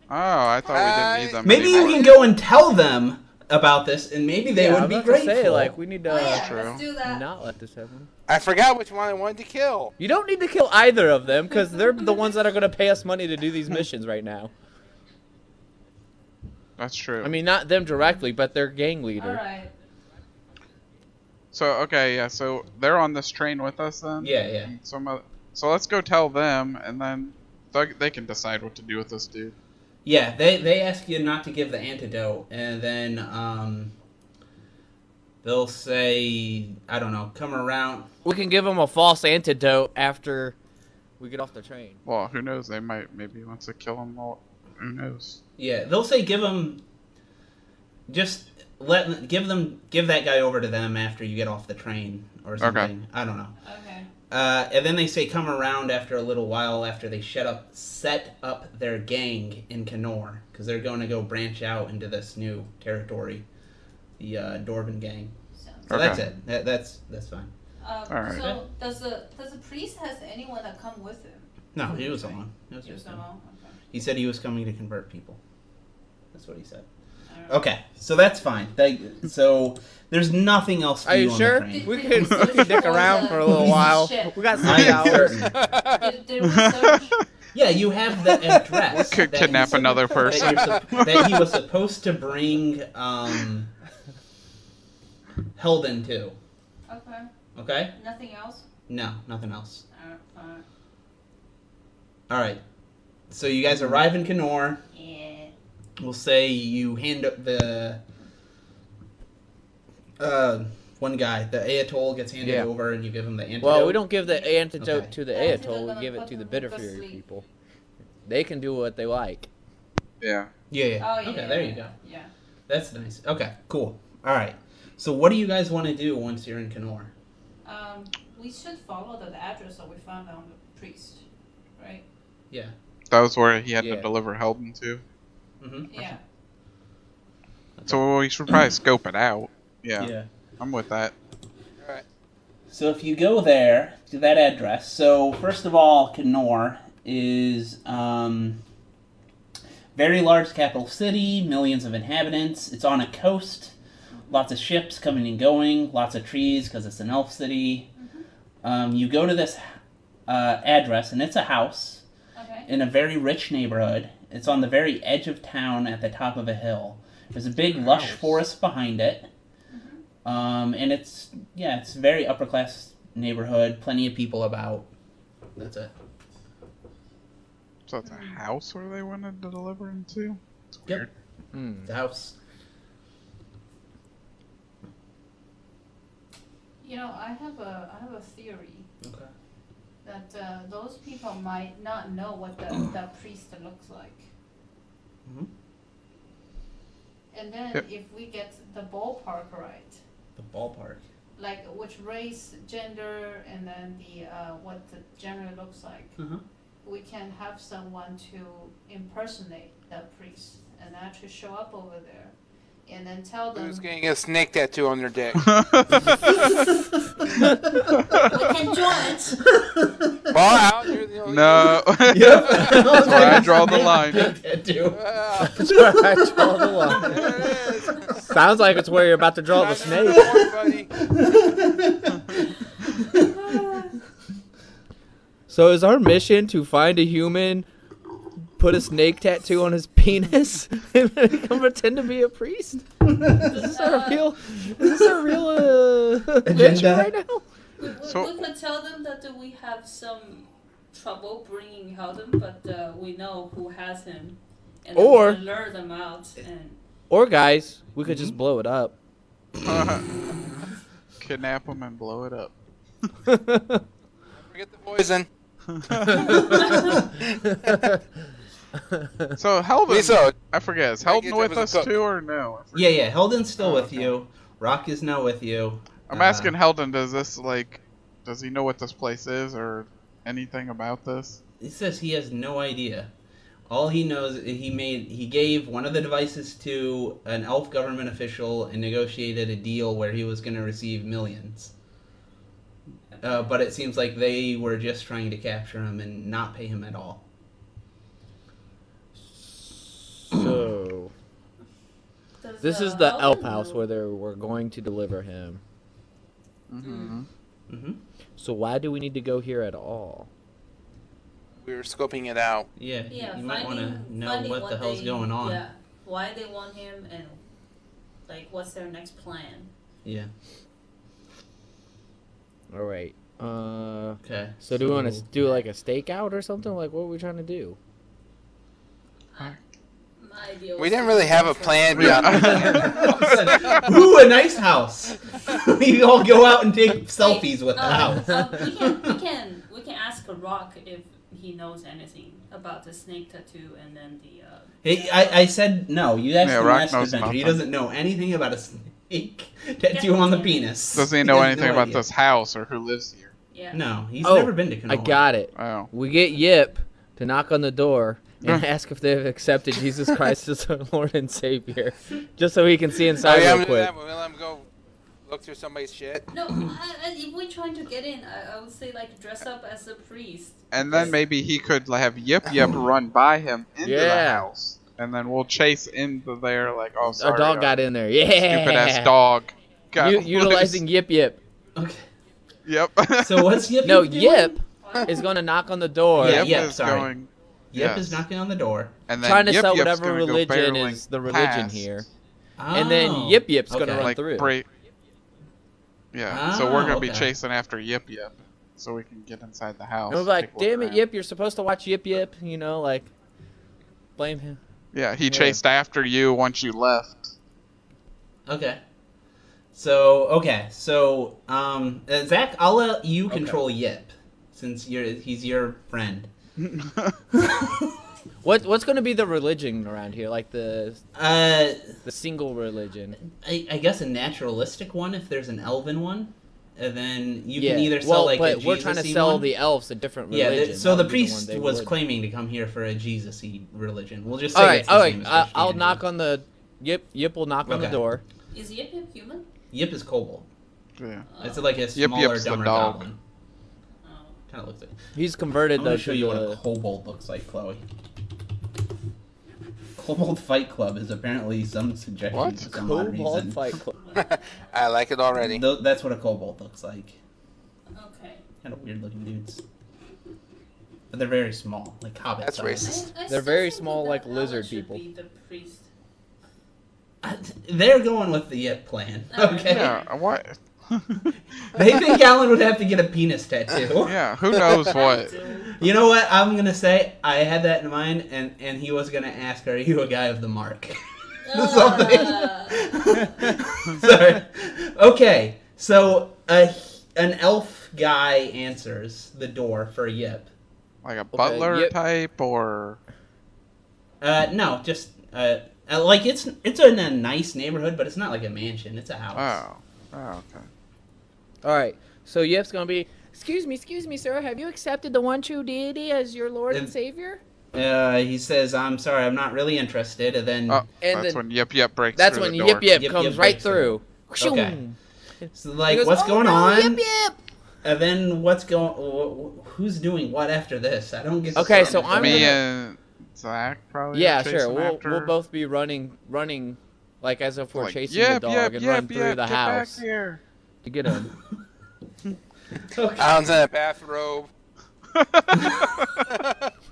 oh, I thought we didn't need them. Maybe you can go and tell them about this, and maybe they yeah, would I'm be about grateful. say like we need to Oh, yeah, let's uh, do that. not let this happen. I forgot which one I wanted to kill. You don't need to kill either of them because they're the ones that are going to pay us money to do these missions right now. That's true. I mean, not them directly, but their gang leader. right. so okay, yeah. So they're on this train with us then. Yeah, yeah. Some of, So let's go tell them, and then they, they can decide what to do with this dude. Yeah, they they ask you not to give the antidote, and then um, they'll say, I don't know, come around. We can give them a false antidote after we get off the train. Well, who knows? They might maybe wants to kill them all. Who knows? Yeah, they'll say give them. Just let give them give that guy over to them after you get off the train or something. I don't know. Okay. Uh, and then they say come around after a little while after they shut up set up their gang in Kenore because they're going to go branch out into this new territory, the uh, Dorvan gang. Sounds So Okay. that's it. That, that's that's fine. Um, Alright. So does the does the priest has anyone that come with him? No, he was alone. He was He was just alone. Okay. He said he was coming to convert people. That's what he said. Alright. Okay, so that's fine. They, so there's nothing else to Are do you on sure? the train. We Did- could, did we we could dick around for for a little while. We got I three am hours. Did, did? Yeah, you have the address. Could kidnap another person. you're that he was supposed to bring um, Helden to. Okay. Okay? Nothing else. No, nothing else. Alright. Alright. All right. So you guys arrive in Kenore. Yeah. We'll say you hand up the uh, one guy. The Ayotal gets handed Yeah. over, and you give him the antidote. Well, we don't give the antidote Okay. to the The antidote Ayotal, we give it to the them Bitterfury people. They can do what they like. Yeah. Yeah, yeah. Oh yeah. okay, yeah, there you go. Yeah. That's nice. Okay, cool. All right. So, what do you guys want to do once you're in Kenore? Um, we should follow the address that we found on the priest, right? Yeah. That was where he had Yeah. to deliver Helden to. Mm-hmm. Yeah. So we should probably scope it out. Yeah, yeah. I'm with that. So if you go there to that address, so first of all, Kenore is um, very large capital city, millions of inhabitants. It's on a coast, lots of ships coming and going, lots of trees because it's an elf city. Um, you go to this uh, address, and it's a house Okay. in a very rich neighborhood. It's on the very edge of town at the top of a hill. There's a big lush forest behind it. Um, and it's yeah, it's a very upper class neighborhood, plenty of people about. That's it. So it's a house where they wanted to deliver him to. It's Yep. weird. Hmm. The house. You know, I have a I have a theory Okay. That uh, those people might not know what the the priest looks like. Mhm. And then Yep. if we get the ballpark right, The ballpark. like which race, gender, and then the uh, what the gender looks like, Uh-huh. we can have someone to impersonate that priest and actually show up over there, and then tell them Who's getting a snake tattoo on their dick? we can join. Well, Al, you're the only no. Yep. That's where I draw the line. Tattoo. That's where I draw the line. there it is. Sounds like it's where you're about to draw the Not snake. anymore, buddy. So is our mission to find a human, put a snake tattoo on his penis, and then come pretend to be a priest? Is this our real? Is this our real uh, adventure right now? We, we, So- we could tell them that uh, we have some trouble bringing Helden, but uh, we know who has him, and Or- we can lure them out. And Or guys, we could just blow it up. Kidnap him and blow it up. Forget the poison. So Helden, Lisa, I forget, is I Helden with that was a us too or no? Yeah, yeah. Helden's still Oh, with okay. you. Rock is now with you. I'm Uh, asking Helden, does this like, does he know what this place is or anything about this? He says he has no idea. All he knows he made he gave one of the devices to an elf government official and negotiated a deal where he was going to receive millions. Uh, but it seems like they were just trying to capture him and not pay him at all. So does, this uh, is the elf Helden house know- where they we're going to deliver him. Mm-hmm. hmm So why do we need to go here at all? we were scoping it out. Yeah, Yeah, you might want to finding- know finding what, the hell's they- going on. Yeah, why they want him and like what's their next plan. Yeah. All right. Uh, Okay. so do we want to do like a stakeout or something? Like, what are we trying to do? My idea We didn't really have a for- plan Yeah. Ooh, a nice house. we all go out and take selfies with the Um, house. um, we can we can we can ask a rock if he knows anything about the snake tattoo and then the. Uh, Hey, I, I said no. You asked Yeah, him Rock knows adventure. He doesn't know anything about a snake tattoo on the penis. Doesn't he know has anything no about idea. this house or who lives here? yeah. No, he's Oh, never been to Konoha. I got it. Oh. We get Yip to knock on the door and ask if they've accepted Jesus Christ as their Lord and Savior, just so he can see Oh, inside yeah, real I'm gonna quick. that. We'll let him go look through somebody's shit. No, I, I, if we're trying to get in, I, I would say like dress up as a priest. And then maybe he could have Yip Yip run by him into the house. And then we'll chase into there like, oh, sorry. Our dog uh, got in there. Yeah. Stupid ass dog. Got U- loose. utilizing Yip Yip. Okay. Yep. So what's Yip? No, Yip doing? Yip is going to knock on the door, Yip Yip, is sorry. going. Yip yes. is knocking on the door. And then trying to Yip sell whatever religion is the religion past. here. And then Oh, Yip Yip's gonna okay. run like through. break. Yeah, so we're Oh, gonna be chasing after Yip Yip, so we can get inside the house. And we're like, take a look damn it, around." Yip, you're supposed to watch Yip Yip, you know, like, blame him. Yeah, he chased after you once you left. Okay. So okay, so um, uh, Zach, I'll let you control Yip since you're he's your friend. What What's going to be the religion around here? Like the Uh, the single religion? I, I guess a naturalistic one if there's an elven one, and then you yeah. can either sell well, like but a we're trying to sell one. the elves a different Yeah, religion. th- so That the would be one priest they was would. claiming to come here for a Jesus-y religion. We'll just say All right, it's the all same right. as I, I'll knock on the Yip. Yip will knock on the door. Is Yip Yip human? Yip is kobold. Yeah. It's like a Yip smaller, Yip's the dumber dog. goblin. Kind of looks like. He's converted I'm though gonna show you what a kobold looks like, Chloe. Kobold Fight Club is apparently some suggestion What? for some odd Kobold reason. Fight Club. I like it already. Tho- that's what a kobold looks like. Okay. Kind of weird looking dudes. But they're very small, like hobbits. That's size. racist. I, I They're very small, like Alan lizard people. Be the priest. They're going with the Yip plan. Okay. Yeah, what? They think Alan would have to get a penis tattoo. yeah, who knows what? You know what? I'm gonna say I had that in mind, and and he was gonna ask, "Are you a guy of the mark?" Something. Sorry. Okay, so a, an elf guy answers the door for Yip. Like a butler Yip. type or Uh, no, just uh, uh, like it's it's in a nice neighborhood, but it's not like a mansion. It's a house. oh, oh okay. All right. So Yip's gonna be. Excuse me, excuse me, sir. Have you accepted the one true deity as your Lord and And- Savior? Uh, he says, "I'm sorry, I'm not really interested." And then Oh, And that's then- when Yip Yip breaks That's when the door. Yip Yip Yip comes Yip right through. through. Okay. So like, goes, what's "Oh, going no, on? Yip Yip. And then what's going? wh- wh- Who's doing what after this? I don't get. Okay, so I'm Me gonna- and Zach probably. Yeah, sure. We'll after. we'll both be running running like as if we're Like, chasing yip, the dog yip, and yip, run through yip, the get house Back here. to get him. Okay. Alan's in a bathrobe.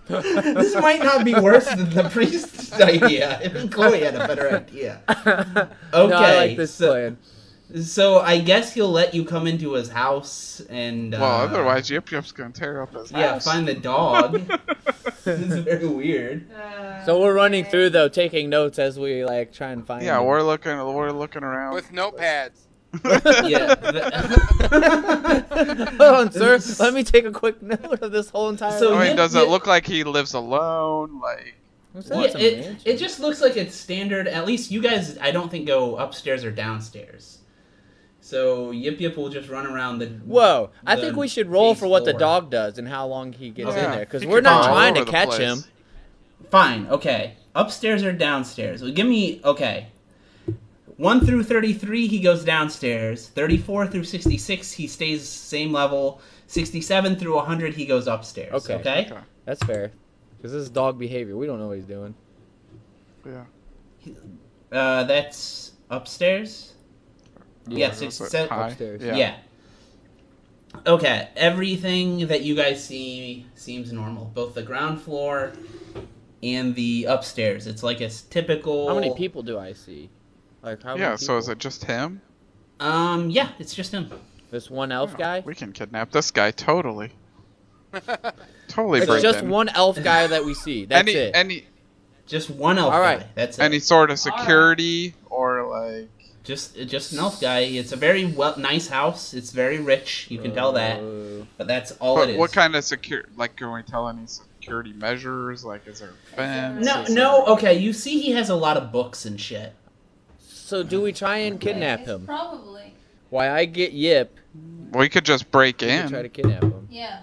this might not be worse than the priest's idea. I think Chloe had a better idea. Okay, no, I like this so, plan. so I guess he'll let you come into his house and. Uh, well, otherwise Yip Yip's gonna tear up his Yeah, house. Yeah, find the dog. this is very weird. uh, So we're running through though, taking notes as we like try and find. Yeah, him. we're looking. We're looking around. With notepads. Yeah. Hold on, sir. Let me take a quick note of this whole entire. So I mean, Yip does it look like he lives alone? Like, Yeah, it, it just looks like it's standard. At least you guys, I don't think go upstairs or downstairs. So Yip Yip will just run around the. Whoa! I think we should roll for what the dog does and how long he gets in there, because we're not trying to catch place. him. Fine. Okay. Upstairs or downstairs? Well, give me. Okay. One through thirty-three, he goes downstairs. Thirty-four through sixty-six, he stays same level. Sixty-seven through hundred, he goes upstairs. Okay. Okay. okay. That's fair, because this is dog behavior. We don't know what he's doing. Yeah. Uh, that's upstairs. Yeah, Was six, it se- high? upstairs. Yeah. Yeah. Okay, everything that you guys see seems normal. Both the ground floor and the upstairs. It's like a typical. How many people do I see? Like how? Yeah. So is it just him? Um, yeah, it's just him. This one elf guy. We can kidnap this guy totally. totally It's just in. one elf guy that we see. That's any it. any Just one elf All right. guy. That's it. any sort of Alright. security or like just just an elf guy. It's a very well nice house. It's very rich. You can tell that. But that's all what, it is. what kind of secure like can we tell any security measures like is there a fence No, no. there- Okay, you see, he has a lot of books and shit. So do we try and kidnap him? Probably. Why I get Yip, we could just break we in could try to kidnap him. Yeah.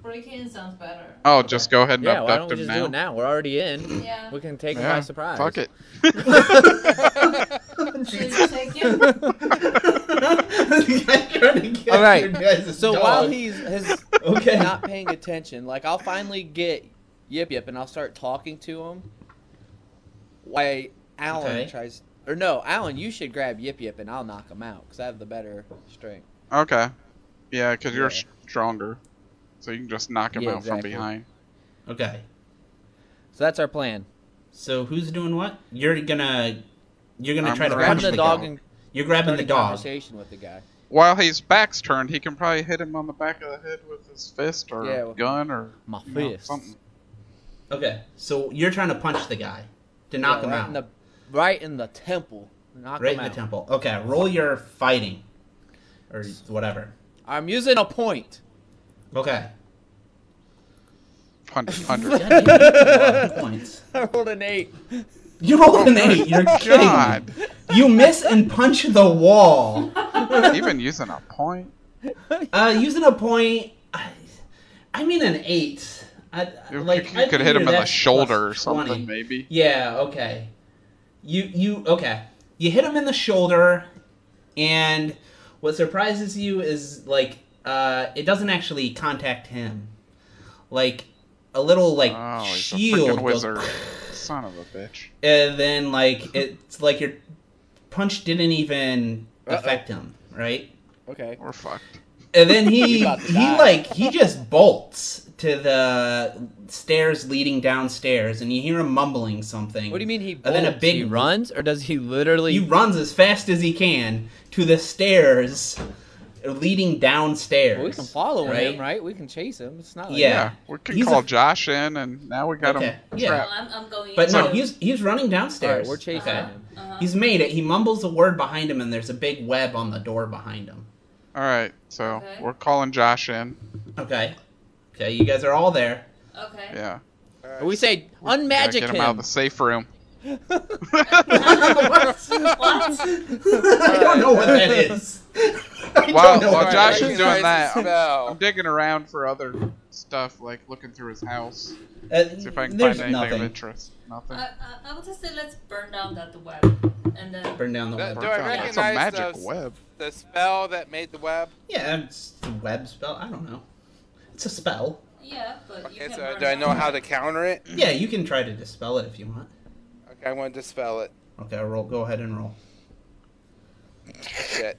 Break in sounds better. oh just go ahead and Yeah, why abduct don't we him just now do it now? We're already in. Yeah. We can take him by surprise. fuck it So you take him? All right, Your guys' So dog. while he's his okay, not paying attention, like I'll finally get Yip Yip and I'll start talking to him. Why Alan Okay. tries or no, Alan, you should grab Yip Yip and I'll knock him out because I have the better strength. okay yeah because you're stronger so you can just knock him Yeah, out exactly. from behind okay. So that's our plan. So who's doing what? You're gonna you're gonna I'm try to grabbing punch the, the dog guy. and You're grabbing the dog. conversation with the guy. while his back's turned he can probably hit him on the back of the head with his fist or Yeah, with gun or My you know, fist. something Okay, so you're trying to punch the guy to knock Yeah, him right out, In the, right in the temple. Knock right him in the temple. Okay, roll your fighting or whatever. I'm using a point. Okay. hundred hundred damn, you have a lot of points. I rolled an eight. You rolled an eight. You're kidding me. God You miss and punch the wall. even using a point Uh, using a point, I, I mean an eight. I, you, like you I could hit him figure in the shoulder or something 20. maybe Yeah. Okay. You you okay? You hit him in the shoulder, and what surprises you is like uh, it doesn't actually contact him. Like a little like oh he's a shield freaking goes- wizard son of a bitch and then like it's like your punch didn't even Uh-oh. affect him, right? Okay. we're fucked And then he he like he just bolts to the stairs leading downstairs, and you hear him mumbling something. What do you mean he And then a big- he runs or does he literally He runs as fast as he can to the stairs leading downstairs. Well, we can follow right? him, right? We can chase him. It's not like Yeah. we can He's call a- Josh in and now we got Okay, him yeah. trapped Well, I'm, I'm going But no, into- he's he's running downstairs. Alright, we're chasing Okay. him. Uh-huh. He's made it. He mumbles a word behind him, and there's a big web on the door behind him. all right so Okay. we're calling Josh in Okay. Okay, you guys are all there. Okay. yeah We say Gotta unmagic get him him. out of the safe room what? I don't know what that is. I While- don't know while Josh that is is. doing that, I'm- I'm digging around for other stuff like looking through his house Uh, see if I can find anything nothing. of interest nothing I, I, I would just say let's burn down that web and then Burn down the That- web. do I That's a recognize magic those- web The spell that made the web. Yeah, it's a web spell. I don't know. It's a spell. yeah, but you Okay, can so do I know down how to counter it? Yeah, you can try to dispel it if you want. Okay, I want to dispel it. Okay, roll. Go ahead and roll. Shit.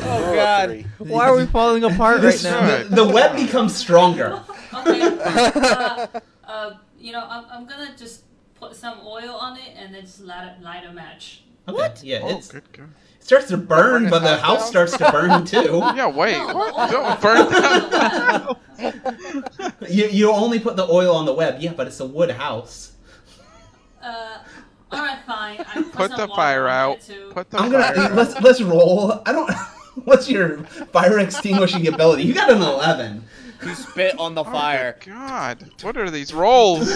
Oh God! Why are we falling apart right now? the, the web becomes stronger. Okay. Uh, uh, you know, I'm, I'm gonna just put some oil on it and then just light it, light a match. Okay, What? Yeah, oh it's, good God. It starts to burn, Burn but the house house down? starts to burn too. yeah wait No, don't burn down the web. You you only put the oil on the web. Yeah, but it's a wood house. Uh, all right, fine. I put, put the fire out put the I'm fire gonna out. let's let's roll. I don't. What's your fire extinguishing ability? You got an eleven. You spit on the Oh my fire. God, what are these rolls?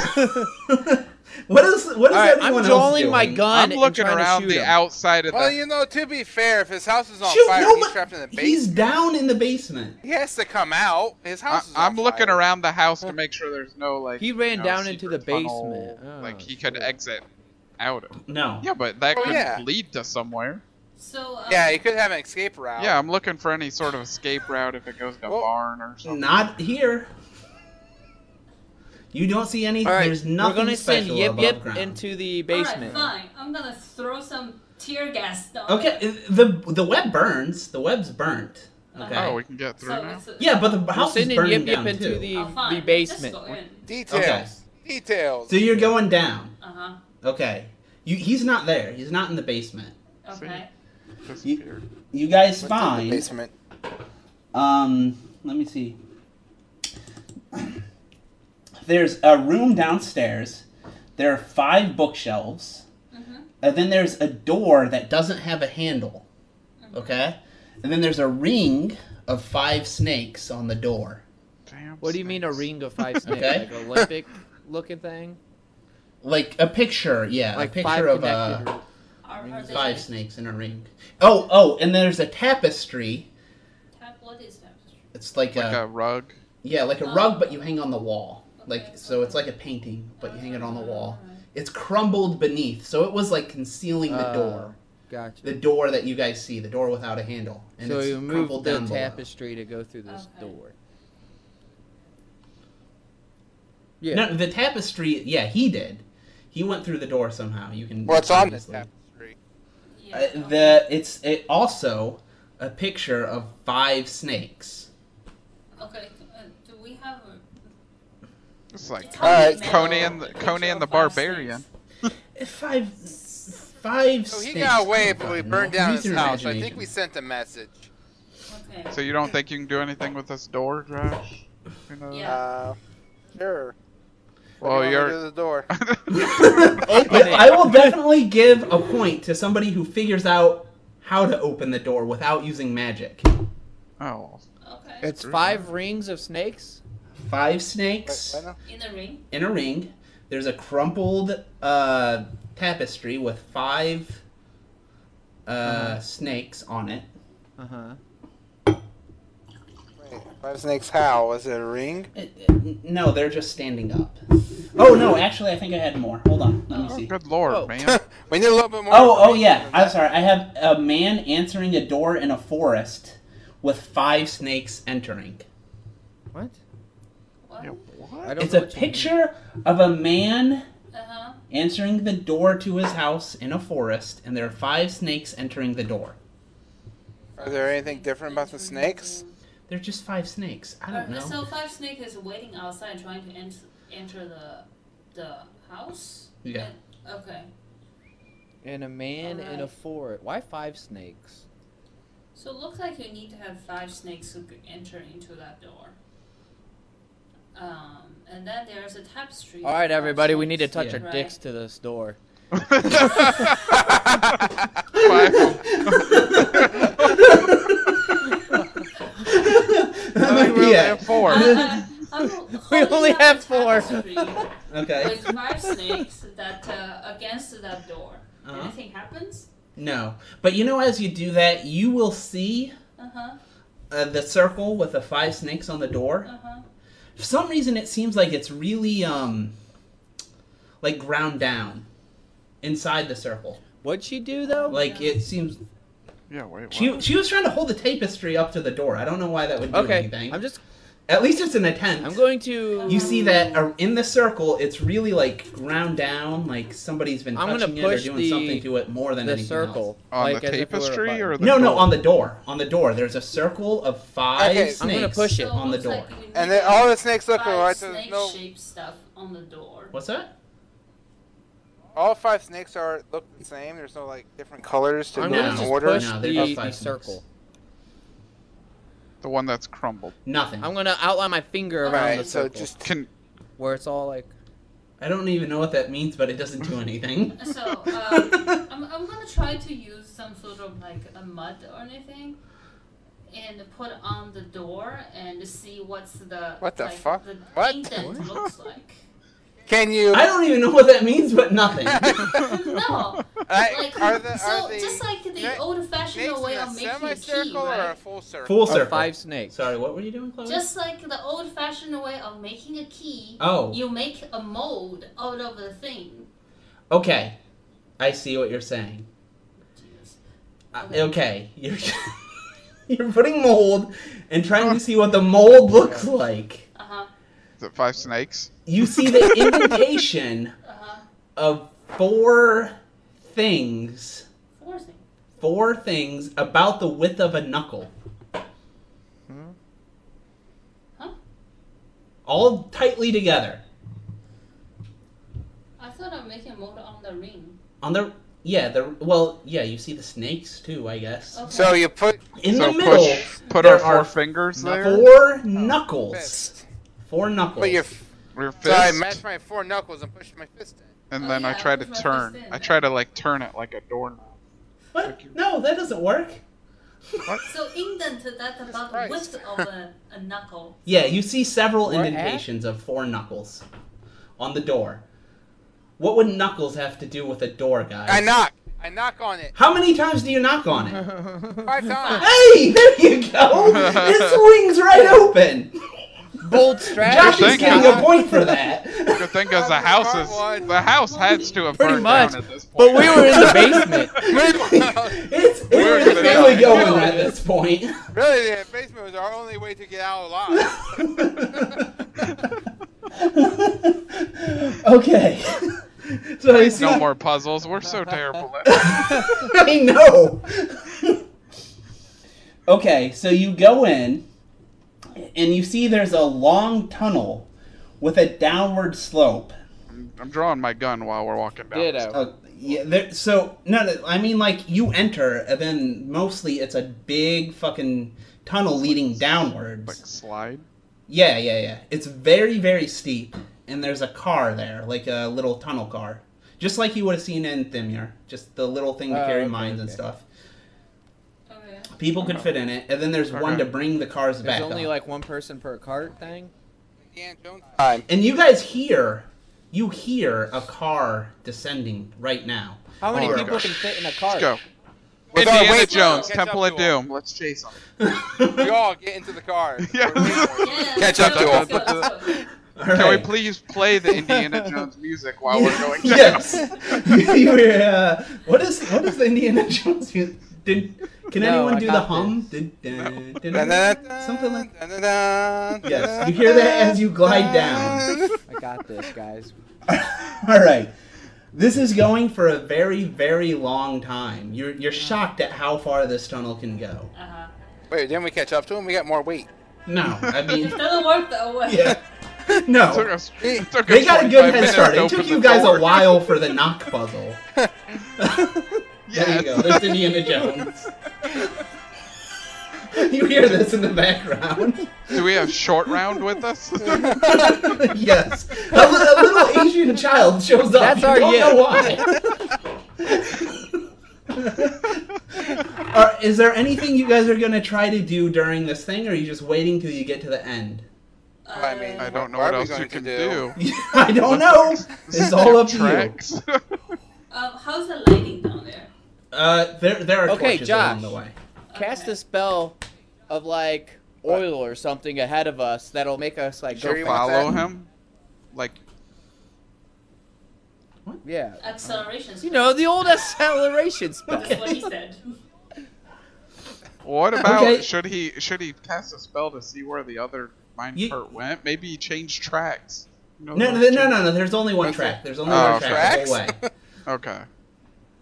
What is what is All right, everyone I'm else rolling doing? my gun. I'm looking around the him. outside of the Well, the. you know, to be fair, if his house is on Shoot, fire, no, he's trapped in the basement. He's down in the basement. He has to come out. His I, house is on I'm looking around the house to make sure there's no like. He ran no down into the tunnel, basement. Oh, like he could shit. exit out of. No. Yeah, but that Oh, could yeah. lead to somewhere. So um, Yeah, he could have an escape route. Yeah, I'm looking for any sort of escape route if it goes to a Well, barn or something. Not here. You don't see anything. All right, There's nothing we're gonna send special Yip above Yip ground. into the all right, fine. I'm gonna throw some tear gas down. Okay, the the web burns. The web's burnt. Okay. Oh, we can get through So now. it's a, yeah, but the house is burning Yip Yip down into too. the, oh, fine. the basement. Just go in. Details. Details. So you're going down. Uh huh. Okay. You, he's not there. He's not in the basement. Okay. Disappeared. You guys What's the find basement. Um, let me see. There's a room downstairs. There are five bookshelves. Mhm. And then there's a door that doesn't have a handle. Okay? And then there's a ring of five snakes on the door. Damn. What do you mean a ring of five snakes? Okay. Like an Olympic looking thing? Like a picture, yeah, Like a five picture of connected. uh, Are, are five snakes in a ring. Oh, oh, and there's a tapestry. Tap, what is tapestry? It's like, Like a, a rug. yeah, like a Oh. rug, but you hang on the wall. Okay, Like so, it's like a painting, but you hang it on the Uh, wall. It's crumbled beneath, so it was like concealing the Oh, door, Gotcha. the door that you guys see, the door without a handle, and so it's you moved the down below. tapestry to go through this Okay. door. Yeah. No, the tapestry. Yeah, he did. He went through the door somehow. You can. What's on this obviously- tapestry? Yeah, Uh, the it's it also a picture of five snakes. Okay, uh, do we have a... It's like Tell me Alright, Conan the- Conan the Barbarian. Five, five. So he got away, but we burned down his your house. I think we sent a message. Okay. So you don't think you can do anything with this door, Josh? You know? Yeah. Uh, sure. Well, you you're to the door. Yeah, I will definitely give a point to somebody who figures out how to open the door without using magic. oh, Okay. It's five rings of snakes? Five snakes wait, no. In the ring. in a ring. There's a crumpled uh, tapestry with five uh, Uh-huh. snakes on it. Uh huh. Wait, five snakes how? Was it a ring? It- it- No, they're just standing up. Oh no, actually, I think I had more. Hold on, let me oh see. good lord, Oh. man. we need a little bit more. Oh, oh yeah. I'm sorry. I have a man answering a door in a forest with five snakes entering. What? What? I don't It's know a what mean. picture of a man Uh-huh. answering the door to his house in a forest, and there are five snakes entering the door. Are there anything different about the snakes? They're just five snakes. I don't know. So five snakes is waiting outside trying to ent- enter the the house. Yeah. And- okay. And a man in a Alright. fort. Why five snakes? So it looks like you need to have five snakes to g- enter into that door. Um, and then there's a tapestry. All right, everybody, we need to touch Yeah. our Right. dicks to this door. that I might think be we only have four. Uh, We only have four. Okay. With five snakes that uh, against that door. Uh-huh. Anything happens? No, but you know, as you do that, you will see Uh huh. uh, the circle with the five snakes on the door. Uh huh. For some reason, it seems like it's really um, like ground down inside the circle. What'd she do though? Like it seems yeah, wait, what? she she was trying to hold the tapestry up to the door. I don't know why that would do okay, anything. I'm just. At least it's an attempt. I'm going to. You see that uh, in the circle, it's really like ground down, like somebody's been I'm gonna touching it or push doing the- something to it more than the anything circle on like the as if it were a tapestry button. or else. the No, no, on the door. On the door, there's a circle of five Okay. snakes. I'm gonna push it So on the looks like door. And then to all the snakes look five alright. There's snake no. shaped stuff on the door. What's that? All five snakes are look the same. There's no like different colors to I'm move gonna in order. push No, the, just the five snakes. circle. The one that's crumbled. Nothing. I'm gonna outline my finger around the Right. So just Can where it's all like. I don't even know what that means, but it doesn't do anything. So um, I'm, I'm gonna try to use some sort of like a mud or anything, and put on the door and see what's the What the like, fuck? the What? indent looks like. Can you? I don't even know what that means, but nothing. no, I- like are the so are the just like the snakes old-fashioned way of making a key, semicircle or a full circle? Full Of circle. five snakes. Sorry, what were you doing, Chloe? Just like the old-fashioned way of making a key, Oh. you make a mold out of the thing. Okay, I see what you're saying. Jeez. Uh, Okay. okay, you're you're putting mold and trying to see what the mold looks like. Huh. is it five snakes? You see the indentation Uh huh. of four things, Forcing. four things about the width of a knuckle. Hmm? Huh? All tightly together. I thought I'm making a mold on the ring. On the Yeah, the well, yeah, you see the snakes too, I guess. Okay. So you put In so the middle, push, put there our four are fingers there. four knuckles. Fist. Four knuckles. Put your Your so I fist, match my four knuckles and push my fist in. and Oh, then I yeah, try to turn. I try to like turn it like a doorknob. What? No, that doesn't work. So indent that about the width of a, a knuckle. Yeah, you see several Where at? indentations of four knuckles on the door. What would knuckles have to do with a door, guys? I knock. I knock on it How many times do you knock on it? five times. hey, there you go. It swings right open. Bold Josh strategy. is think getting I- a point for that. Good thing because the a house smart is the house has to have Pretty burned much. down at this point. But we were in the basement. It's, it's We're really gonna die. going at this point. really, the basement was our only way to get out alive. okay. So I see. no more puzzles. We're so terrible at I know. okay, so you go in, and you see there's a long tunnel with a downward slope. I'm drawing my gun while we're walking down. Ditto. Uh, yeah, there, so no, no, I mean like you enter, and then mostly it's a big fucking tunnel leading downwards. Like slide. Yeah, yeah, yeah. It's very, very steep, and there's a car there, like a little tunnel car, just like you would have seen in Thimir. Just the little thing to Oh, carry okay, mines and stuff. Okay. People could fit in it, and then there's one to bring the cars back. There's only up. like one person per cart thing. Indiana Jones time. and you guys hear, you hear a car descending right now. How many Oh, people gosh. can fit in a car? Let's go. With our Indiana weight, Jones, Temple of to 'em. Doom. Let's chase them. We all get into the car. Yeah. Yeah, Catch up to let's him. go, let's go. All Can we please play the Indiana Jones music while we're going down? yes. you were, uh, what is what is the Indiana Jones music? Did, can No, anyone I do the hum? Did, dun, dun, Dun, dun, dun, something like. dun, dun, dun, Yes, you hear that as you glide down. I got this, guys. All right. This is going for a very, very long time. You're you're shocked at how far this tunnel can go. Uh-huh. Wait, didn't we catch up to him? We got more weight. No, I mean, It doesn't work that way. yeah, It took no. us, it took They got a 45 good head start. It took you guys door. a while for the knock puzzle. there Yes. you go. There's Indiana Jones. you hear this in the background. Do we have short round with us? yes. A, li- a little Asian child shows up. That's you our don't yeah. know why. Are, is there anything you guys are gonna try to do during this thing, or are you just waiting till you get to the end? I mean, I don't know What what are we else going you to can do? do. I don't know. It's all up to you. Tracks. Um, how's the lighting down there? Uh, there, there are Okay, torches along Josh. the way. Cast a spell of like oil or something ahead of us that'll make us like Sure go you fast. Follow him. Like Yeah. Acceleration. You know, the old acceleration spell. That's what he said. What about Okay. should he should he cast a spell to see where the other mine You- cart went? Maybe he changed tracks. You No, no, no, no, no. There's only one What's track. it? There's only Oh, one track the whole way. Okay.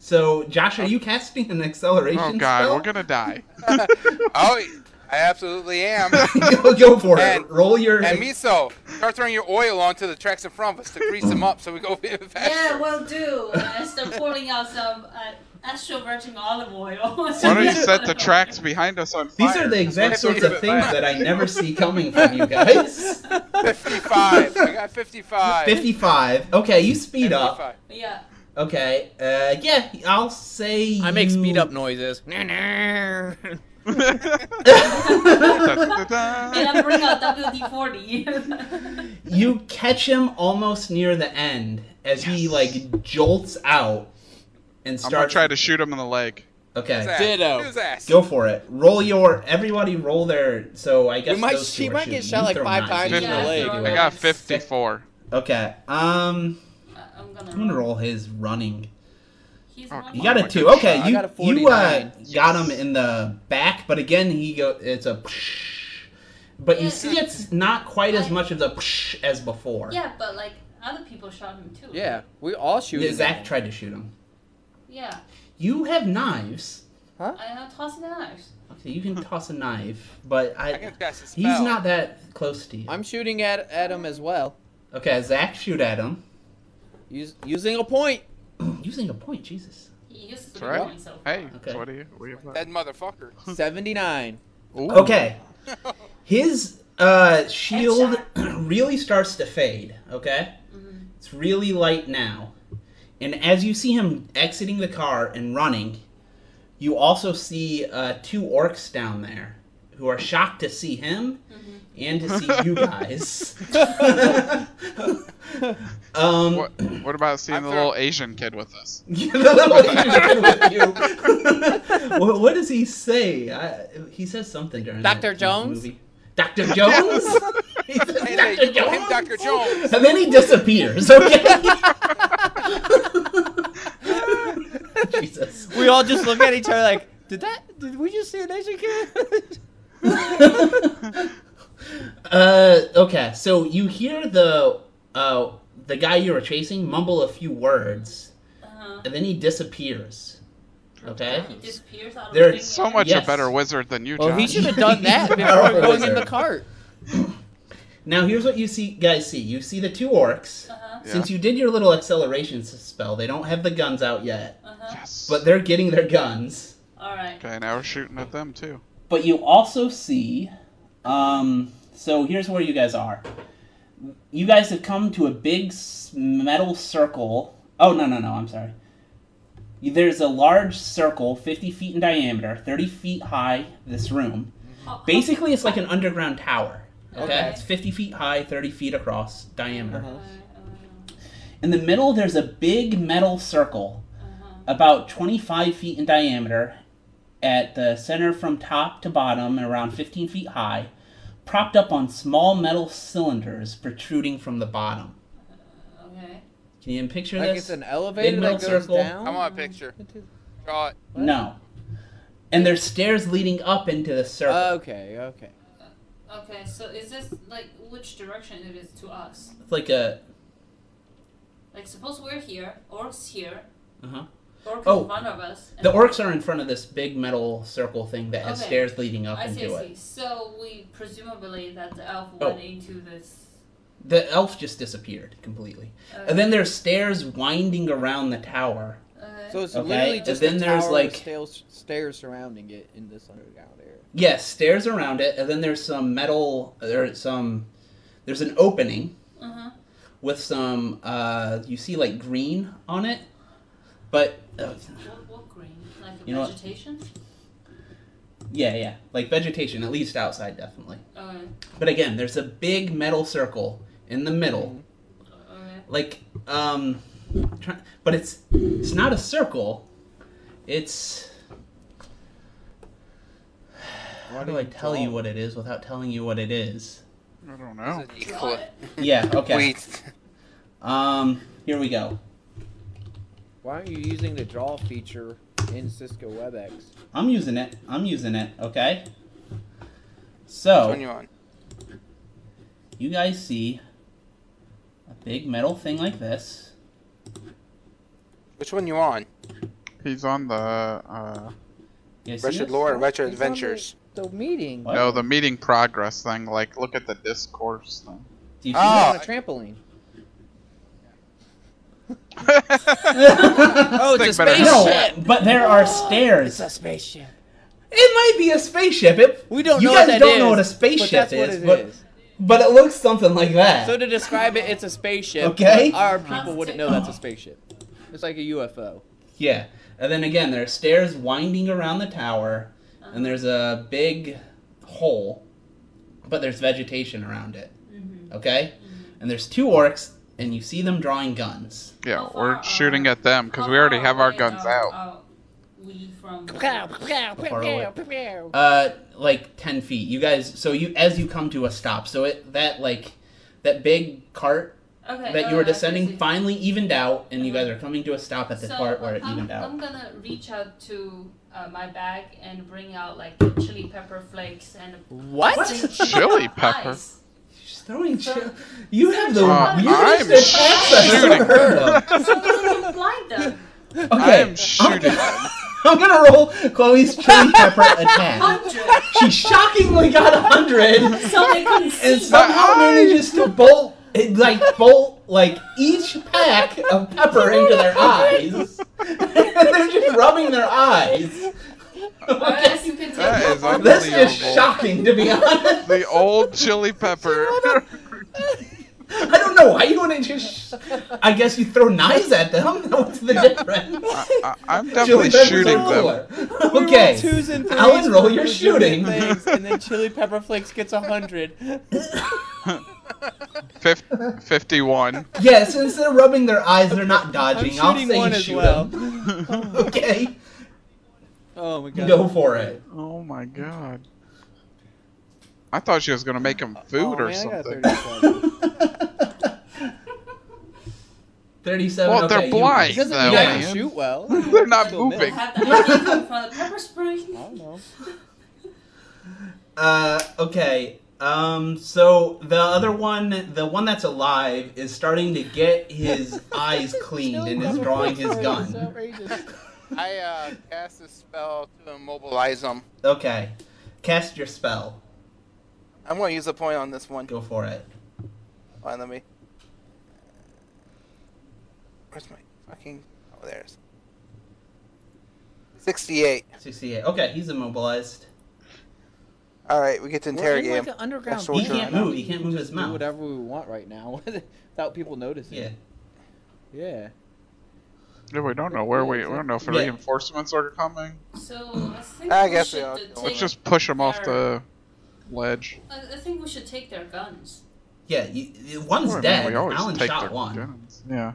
So, Josh, are you casting an acceleration Oh god, spell? we're gonna die. oh, I absolutely am. go, go for it. Roll your. And Miso, start throwing your oil onto the tracks in front of us to grease them up so we go faster. Yeah, we'll do. And I start pouring out some uh, extra virgin olive oil. Why don't you set the tracks behind us on fire? These are the exact sorts of things back. that I never see coming from you guys. 55. I got 55. 55. Okay, you speed up. yeah. Okay. Uh, yeah, I'll say. I make you- speed up noises. And I bring out WD 40. You catch him almost near the end as he like jolts out and I'm gonna try to shoot him in the leg. Who's Okay, ass? Ditto. Who's ass? go for it. Roll your. Everybody roll their. So I guess We might- those two she might get shot like throw five knives, times you in the leg. I got 54. Okay. Um, I'm gonna, I'm gonna roll his running. He's Oh, running. You got a two. gosh. Okay, I you got a you uh, 49. got him in the back, but again he go. It's a. But you Yeah. see, it's not quite as much of the as before. Yeah, but like other people shot him too. yeah, we all shoot. Yeah, Zach tried to shoot him. Yeah. You have knives. Huh? I have tossing knives. Okay, you can toss a knife, but I. I can cast a he's not that close to you. I'm shooting at at him as well, Okay, Zach, shoot at him. Use, using a point. Using a point, Jesus. He uses That's right. going so. Hey, Okay. what are you? What do you Dead motherfucker. 79. Ooh. Okay. His uh, shield really starts to fade, okay? It's really light now. And as you see him exiting the car and running, you also see uh, two orcs down there who are shocked to see him and to see you guys. um, What, what about seeing I'm the throw- little Asian kid with us? the little Asian with you. what, what does he say? I, he says something during Dr. the Jones? movie. Dr. Jones? He says, Hey, hey, Dr. you call him Jones? Dr. Jones. And then he disappears, okay? Jesus. We all just look at each other like, did that? Did we just see an Asian kid? Uh, okay, so you hear the uh, the guy you were chasing mumble a few words, Uh-huh. and then he disappears. Okay? He disappears out of There- thin So much Yes. a better wizard than you, well, John. he should have done that before going in the cart. Now here's what you see, guys. See, you see the two orcs. Uh-huh. Yeah. Since you did your little acceleration spell, they don't have the guns out yet, Uh-huh. Yes. but they're getting their guns. All right. okay, now we're shooting at them too. But you also see, um, so here's where you guys are. You guys have come to a big metal circle. Oh no no no! I'm sorry. There's a large circle, 50 feet in diameter, 30 feet high. This room. How- how- Basically, it's like an underground tower. Okay, Okay. it's 50 feet high, 30 feet across diameter. Uh-huh. Uh, In the middle, there's a big metal circle, uh-huh. about 25 feet in diameter, at the center from top to bottom, and around 15 feet high, propped up on small metal cylinders protruding from the bottom. Okay. Can you picture Like this? it's an elevator that goes circle. down. I want a picture. Draw it. No. And there's stairs leading up into the circle. Okay, okay. Okay, so is this like which direction it is to us? it's like a. Like suppose we're here, orcs here, Uh huh. Orc Oh, in front of us. The orcs are in front of this big metal circle thing that has Okay. stairs leading up I see, into I it. see. So we presumably that the elf Oh. went into this. The elf just disappeared completely. Uh, And then there's stairs winding around the tower. okay. So it's Okay, literally and just then a there's, tower like- with stairs, stairs surrounding it in this underground area. Yes, stairs around it, and then there's some metal. There's some. There's an opening uh-huh. with some. Uh, you see like green on it, but uh, What, what green? Like a You know what? vegetation? yeah, yeah, like vegetation, at least outside, definitely. Okay. But again, there's a big metal circle in the middle, Okay. like um, try, but it's it's not a circle. It's how do I tell you what it is without telling you what it is? I don't know. Is it it. Yeah. Okay. Wait. Um. Here we go. Why aren't you using the draw feature in Cisco WebEx? I'm using it. I'm using it. Okay. So one you on? you guys see a big metal thing like this. Which one you on? He's on the uh, You guys see Wretched? Lore and Wretched He's on the- Adventures. The meeting. What? no the meeting progress thing. Like, look at the discourse thing. Do you see Ah. on a trampoline. Oh, Oh, it's a spaceship. No, but there are stairs. It's a spaceship. It might be a spaceship. It, We don't you know guys what that don't is, know what a but spaceship that's what is, it but is. but it looks something like that. So to describe it, it's a spaceship. Okay. Our people wouldn't know that's a spaceship. It's like a UFO. yeah, and then again, there are stairs winding around the tower, and there's a big hole, but there's vegetation around it. Mm-hmm. Okay, and there's two orcs, and you see them drawing guns. yeah, How far we're shooting are- at them because we already have our away guns are- out. are we from. Uh, like ten feet. You guys. So you as you come to a stop. So it that like that big cart Okay. that you were I see, I descending see. finally evened out, and you Uh-huh. guys are coming to a stop at the So, part where it I'm, evened out. I'm gonna reach out to uh, my bag and bring out like chili pepper flakes and What? Chili pepper? Ice. She's throwing chill. You have the Uh, weirdest I'm shooting ever. So we can blind them. Okay, I'm shooting them. I'm gonna roll Chloe's chili pepper attack. Hundred. She shockingly got a hundred, so they couldn't see. and somehow I- manages to bolt, like bolt like each pack of pepper into their eyes, and they're just rubbing their eyes. Or else you can take That is one- This is Unbelievable. shocking, to be honest. The old chili pepper. I don't know why you don't just. I guess you throw knives at them. What's the difference? I, I, am definitely peppers shooting are them. cooler. We roll Okay. twos and threes Alan, roll for your different shooting. things, and then Chili Pepper Flakes gets a hundred. Fif- 51. Yeah, since they're rubbing their eyes, they're not dodging. I'm I'll shooting say one you as shoot well. them. okay, Oh my god. go for it. Oh my god. I thought she was gonna make him food Oh, or man, I got something. 37. Thirty-seven. Well, okay, they're you blind, miss. Doesn't though, mean can man. shoot well. They're not Still miss. moving. Have the idea the pepper spray. I don't know. Uh, okay. Um, so the other one, the one that's alive, is starting to get his eyes cleaned and is drawing his gun. I uh, cast a spell to immobilize him. Okay, cast your spell. I'm going to use a point on this one. Go for it. Hold on, let me. Where's my fucking? Oh, there's. Sixty-eight. Sixty-eight. Okay, he's immobilized. All right, we get to We're in interrogate like him. an underground That's He we're can't doing. move. He can't move his mouth. do whatever we want right now without people noticing. Yeah. Yeah. Yeah, we don't know where we. We don't know if Yeah. reinforcements are coming. So I think I we guess should we are. uh, Let's just push them off the ledge. I, I think we should take their guns. Yeah. You, you- one's Well, I mean, dead. we always Alan take shot their one. guns. Yeah.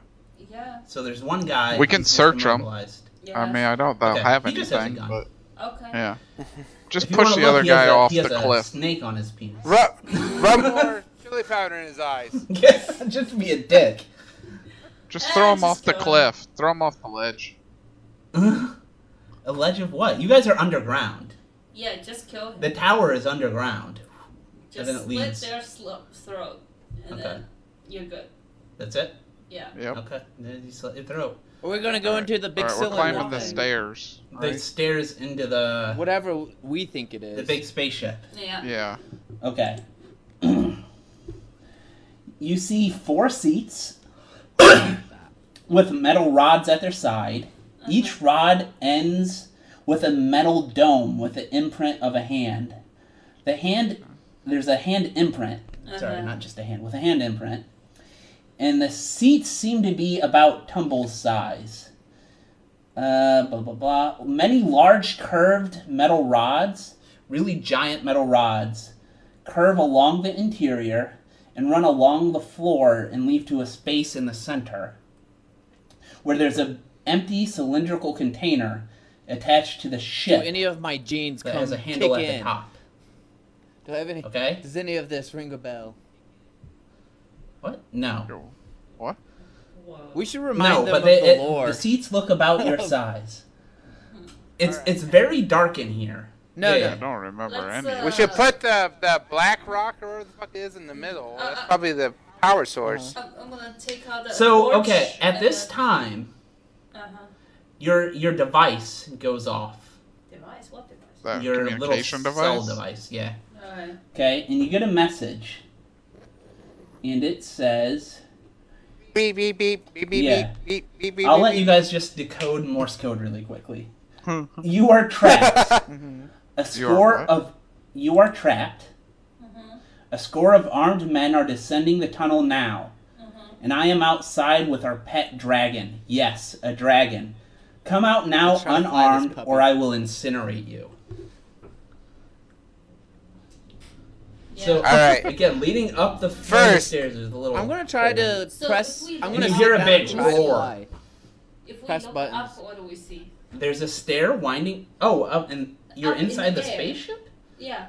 Yeah. So there's one guy. We can search search 'em. immobilized. Yeah. I mean, I don't they'll Okay, have he just has a anything, gun. but okay. yeah. Just push the look, other guy a- off he has the a cliff. snake on his penis. Rub, rub more chili powder in his eyes. Yeah, just be a dick. Just Eh, throw him just off the kill him. cliff. Throw him off the ledge. a ledge of what? You guys are underground. Yeah, just kill him. The tower is underground. just then it slit their sl- throat, and Okay. then you're good. That's it. Yeah. Yep. Okay. Then you slit your throat. We're gonna go into the big Alright, we're cylinder climbing the stairs. The Right? stairs into the Whatever we think it is. the big spaceship. Yeah. Yeah. Okay. you see four seats with metal rods at their side. Each rod ends with a metal dome with the imprint of a hand. The hand, there's a hand imprint. Sorry, Uh-huh. not just a hand, with a hand imprint. And the seats seem to be about Tumble's size. Uh, blah, blah, blah. Many large curved metal rods, really giant metal rods, curve along the interior and run along the floor and lead to a space in the center where there's an empty cylindrical container attached to the Do ship any of my genes that come has a handle kick at in? the top. Do I have any? Okay? Does any of this ring a bell? What? No. What? We should remind No, them but of they, the it- lore. the seats look about your size. It's Alright. it's very dark in here. No, Yeah. I don't remember Let's, any. uh, We should put the the black rock or whatever the fuck it is in the middle. Uh, That's uh, probably the power source. I'm, I'm gonna take out the So okay, at this the- time, Uh-huh. your your device goes off. Device? What device? That your little communication cell device. device. Yeah. Alright. Okay, and you get a message, and it says, Beep beep beep beep beep Yeah. beep beep beep beep. "I'll beep, let beep. you guys just decode Morse code really quickly. you are trapped. A score what? of you are trapped. Mm-hmm. A score of armed men are descending the tunnel now, Mm-hmm. and I am outside with our pet dragon. Yes, a dragon. Come out now Let's try to fly this unarmed, or I will incinerate you." Yeah. So, Alright. again, leading up the First- stairs, there's a little. I'm gonna try to So press. we- I'm gonna you hear a down big and roar. if we press look buttons. up, what do we see? There's a stair winding. Oh, up and you're Up in inside the, the spaceship. Yeah.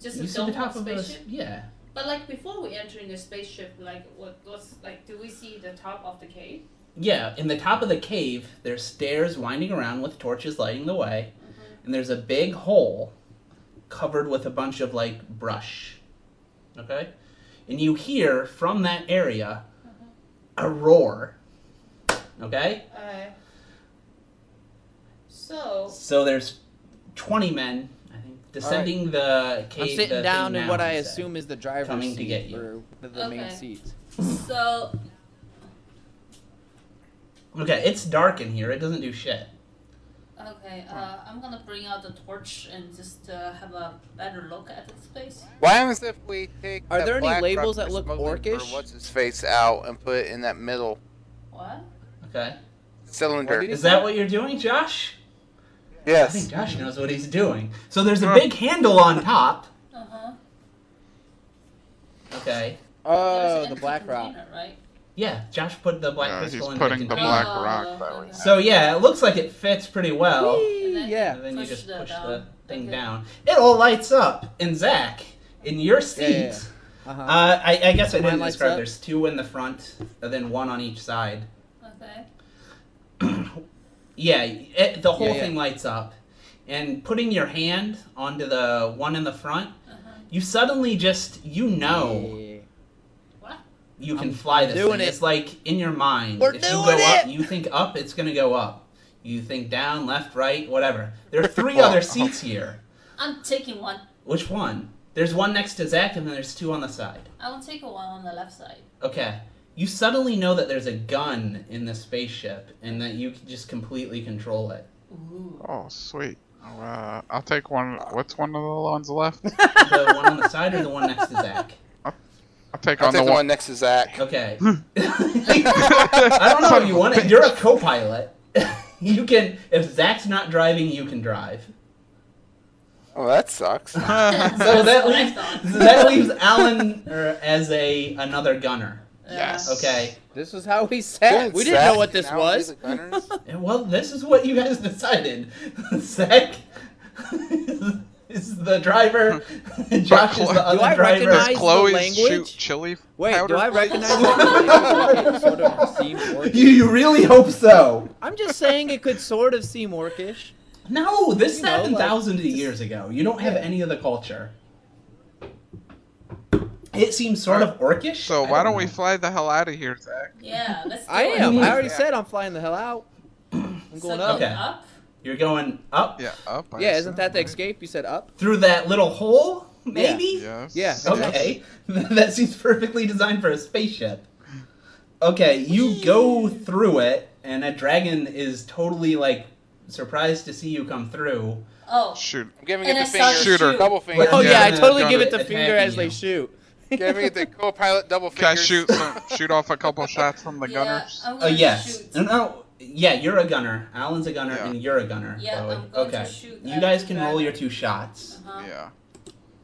Just You a see the top of spaceship. yeah. But like before we enter in the spaceship, like what what's like? Do we see the top of the cave? Yeah, in the top of the cave, there's stairs winding around with torches lighting the way, and there's a big hole covered with a bunch of like brush. Okay? And you hear from that area a roar. Okay? Uh, so So there's 20 men, I think, descending the cave. I'm sitting down in what I assume is the driver's Coming to seat get you. for the, the main Okay. seats. so Okay, it's dark in here. It doesn't do shit. Okay, uh, I'm gonna bring out the torch and just uh, have a better look at this place. What happens if we take Are there any labels that look smuggling for orcish? What's his face out and put it in that middle What? Okay. cylinder? What did Is that what you're doing, Josh? I Yes. think Josh knows what he's doing. So there's a big handle on top. Uh huh. Okay. Oh, the black rock. Right? Yeah, Josh put the black Yeah, crystal he's in putting the container. black Oh, rock that okay. way. So yeah, it looks like it fits pretty well. And then- Yeah. And then you Push just the push down. the thing Okay. down. It all lights up. And Zach, in your seat, Yeah, yeah, Uh-huh. Uh, I, I guess I didn't describe. up? There's two in the front, and then one on each side. Okay. Yeah, it, the whole Yeah, yeah. thing lights up. And putting your hand onto the one in the front, Uh-huh. you suddenly just you know Yeah. What? you can I'm fly this doing thing. it. It's like in your mind. We're if you doing go up, it. you think up, it's gonna go up. You think down, left, right, whatever. There are three other seats here. I'm taking one. Which one? There's one next to Zach, and then there's two on the side. I will take a one on the left side. Okay. You suddenly know that there's a gun in the spaceship, and that you can just completely control it. Ooh. Oh, sweet. Uh, I'll take one. What's one of the ones left? The one on the side or the one next to Zach? I'll take I'll on take the the one. one next to Zach. Okay. I don't know if you want it. You're a co-pilot. you can. If Zach's not driving, you can drive. Oh, that sucks. So that leaves that leaves Alan er, as a another gunner. Yes. Okay. This is how we sat. We didn't know what this Now was. he's a gunners? And, Well, this is what you guys decided. Zach is the driver. Josh is the Do other I driver. recognize- Does the Chloe language? shoot chili Wait, powder do I recognize that? It sort of seem orcish. You, you really hope so. I'm just saying it could sort of seem orcish. No, this You know, happened like- thousands of years ago. You don't have any of the culture. It seems sort of orcish. So I why don't we fly the hell out of here, Zach? Yeah, let's do I it. am. I already Yeah. said I'm flying the hell out. I'm going go up. Okay. up. You're going up Yeah, up. I Yeah, isn't that the assume, escape? You said up? through that little hole, maybe? right? Yes. Yeah. Okay, that seems perfectly designed for a spaceship. Okay, you go through it, and a dragon is totally like surprised to see you come through. Oh. Shoot. I'm giving And it the saw finger. Shooter. shoe. Double finger. Oh Yeah, yeah, I totally give it the finger as you. they shoot. Giving me the co-pilot double Can I shoot some, shoot off a couple shots from the Yeah, gunners? Oh yes, to shoot. no, no, yeah, you're a gunner. Alan's a gunner, Yeah. and you're a gunner. Yeah, I'm going to okay, shoot you guys can roll your two shots. Uh-huh. Yeah.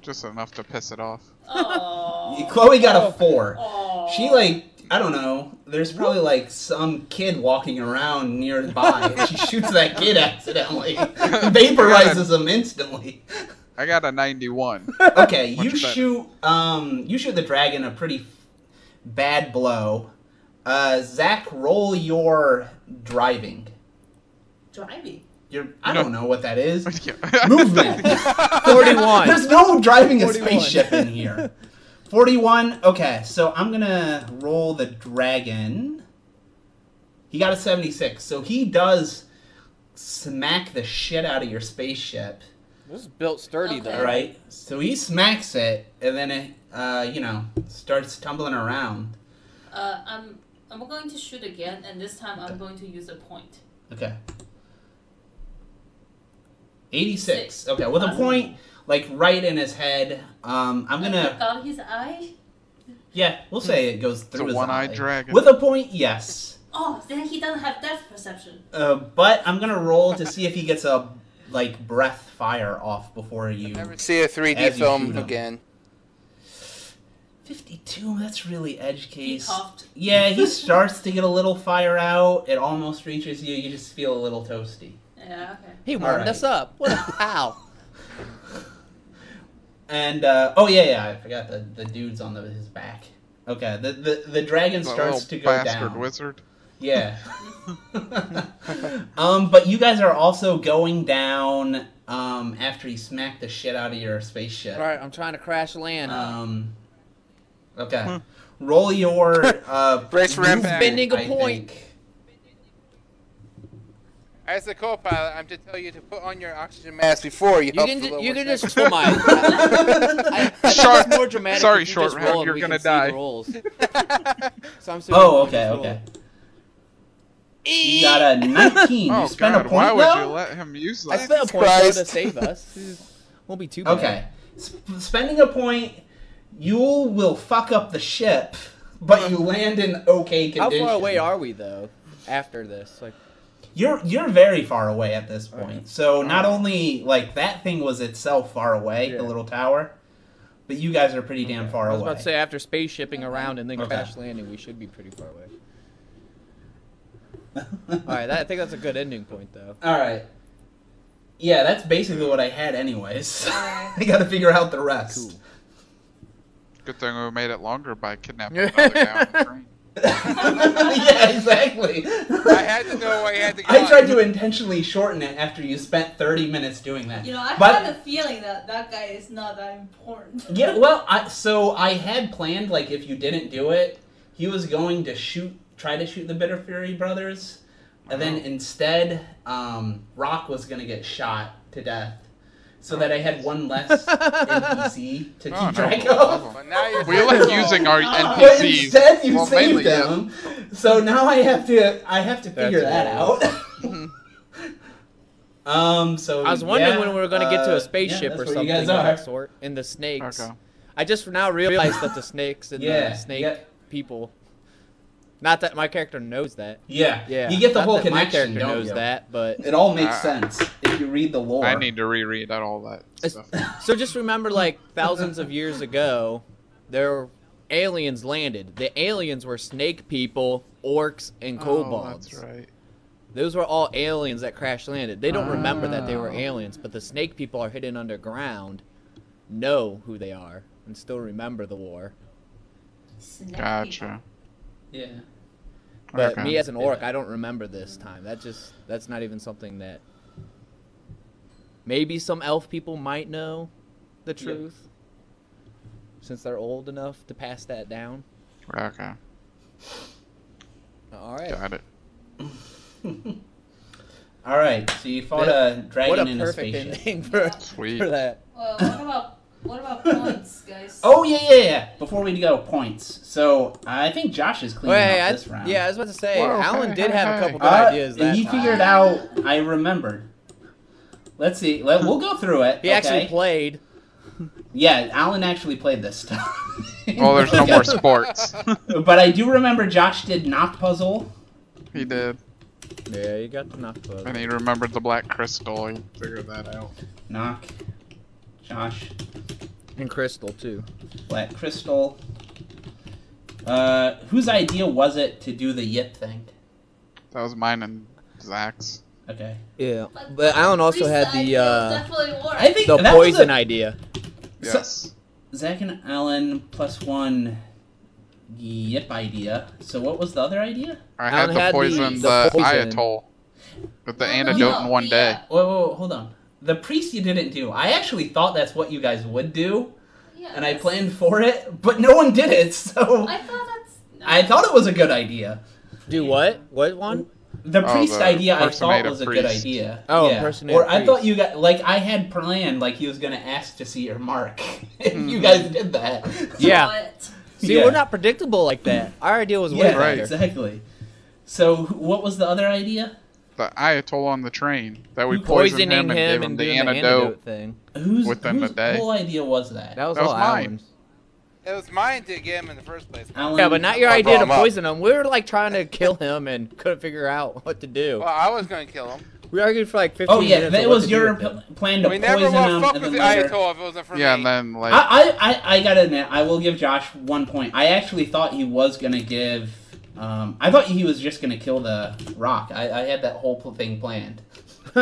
Just enough to piss it off. Oh. Chloe got a four. Oh. She like I don't know. There's probably like some kid walking around nearby. and she shoots that kid accidentally, vaporizes him instantly. I got a 91. Okay, you better. shoot. Um, you shoot the dragon a pretty bad blow. Uh, Zach, roll your driving. Driving. Your I don't know what that is. Movement. 41. There's no driving a spaceship in here. 41. Okay, so I'm gonna roll the dragon. He got a 76, so he does smack the shit out of your spaceship. This is built sturdy Okay. though. All right, so he smacks it, and then it, uh, you know, starts tumbling around. Uh, I'm I'm going to shoot again, and this time I'm going to use a point. Okay. 86. Six. Okay, with a point, like right in his head. Um, I'm gonna. forgot his eye. Yeah, we'll say it goes through a his one-eyed eye. dragon. With a point, yes. Oh, then he doesn't have depth perception. Uh, but I'm gonna roll to see if he gets a like breath fire off before you. See a 3D As you shoot film 'em. again. 52. That's really edge case. coughed. Yeah, he starts to get a little fire out. It almost reaches you. You just feel a little toasty. Yeah. Okay. He warmed right. us up. What a pal. And uh, oh yeah, yeah, I forgot the the dude's on the, his back. Okay, the the, the dragon starts to go bastard down. wizard. Yeah. um, but you guys are also going down um, after he smacked the shit out of your spaceship. All right, I'm trying to crash land. Um, okay. Roll your uh, Brace for movement, impact. Spending a I point. think. As the co-pilot, I'm to tell you to put on your oxygen mask before you. you help can the ju- you can just well, my. I, I Short- more dramatic. sorry, if you short just round, you're we can see gonna die. rolls. So I'm assuming Oh, you okay, roll. okay. You got a 19. Oh you spent god, a why point would though? you let him use I that? spent a point though to save us. Won't be too bad. Okay. Sp- spending a point, you will fuck up the ship, but you land in okay condition. How far away are we though? After this, like You're you're very far away at this point. Okay. So not only like that thing was itself far away, Yeah. the little tower, but you guys are pretty damn far I was away. about to say, after space shipping around and then Okay. crash landing, we should be pretty far away. All right, that, I think that's a good ending point though. All right. Yeah, that's basically what I had, anyways. I got to figure out the rest. Cool. Good thing we made it longer by kidnapping another guy on the train. yeah, exactly. I had to know I had to go. I tried to intentionally shorten it after you spent 30 minutes doing that. You know, I But- had a feeling that that guy is not that important. Yeah, well, I, so I had planned like if you didn't do it, he was going to shoot, try to shoot the Bitterfury brothers, and then instead, um, Rock was gonna get shot to death, so that I had one less NPC to keep Oh, no, track love of. him. But now you're We like using our NPCs. But NPCs. instead, you Well, saved mainly, yeah. them. So now I have to, I have to figure that out. um. So I was wondering yeah, when we were going to get to uh, a spaceship yeah, or something you of that sort. And the snakes. Okay. I just now realized that the snakes and Yeah, the snake yeah. people. Not that my character knows that. Yeah, Yeah, You get the not whole that connection. My character don't knows you? that, but It all makes Uh, sense if you read the lore. I need to reread out all that stuff. so just remember, like thousands of years ago, there were aliens landed. The aliens were snake people, orcs, and Oh, kobolds. that's right. Those were all aliens that crash landed. They don't remember that they were Oh. aliens, but the snake people are hidden underground, know who they are, and still remember the war. Snake Gotcha. Yeah. But Okay. me as an orc, Yeah. I don't remember this time. That just that's not even something that maybe some elf people might know the Yeah. truth. Since they're old enough to pass that down. Okay. All right. Got it. All right. So you fought That- a dragon what a in a perfect spaceship. ending for, Sweet. for that. Well, what about what about points, guys? Oh yeah, yeah, yeah. Before we go, points. So I think Josh is cleaning Wait, up I, this round. yeah, I was about to say, Whoa, Alan hey, did hey, have a couple good Uh, ideas And he time. figured out. I remembered. Let's see. Let, we'll go through it. He actually played. Yeah, Alan actually played this stuff. Well, there's no more sports. but I do remember Josh did knock puzzle. he did. Yeah, you got the knock puzzle. And he remembered the black crystal. He figured that out. Knock. Josh. And Crystal too. Black crystal. Uh, whose idea was it to do the yip thing? That was mine and Zach's. Okay. Yeah, but Alan also had the uh. I think the poison a- idea. So- Yes. Zach and Alan plus one yip idea. So what was the other idea? I Alan had the had the- poison, the the, poison. Ayotal. With the No, no, antidote no, in one the, day. uh, Whoa, whoa, whoa, hold on. The priest you didn't do. I actually thought that's what you guys would do, yeah, and I planned for it, but no one did it. So I thought that's. I thought it was a good idea. Do what? What one? The Oh, priest the idea I thought a was a good idea. Oh, yeah. impersonate Or a I thought you got like I had planned like he was gonna ask to see your mark. if Mm-hmm. you guys did that. Yeah. But See, Yeah. we're not predictable like that. Our idea was way Yeah, Right. better. exactly. So what was the other idea? The Ayatollah on the train. That we poisoned Poisoning him and gave him and the doing the antidote. antidote thing. Whose, Within whose the whole idea was that? That was That was all mine. Alan's. It was mine to get him in the first place. Alan, Yeah, but not your I idea to him poison him. We were like trying to kill him and couldn't figure out what to do. Well, I was gonna kill him. We argued for like 15 Oh yeah, minutes. that was your with p- plan to we never poison would him. fuck and with the Ayatollah if it wasn't for Yeah, me. and then like I, I, I, I gotta admit, I will give Josh one point. I actually thought he was gonna give. Um, I thought he was just gonna kill the rock. I, I had that whole thing planned.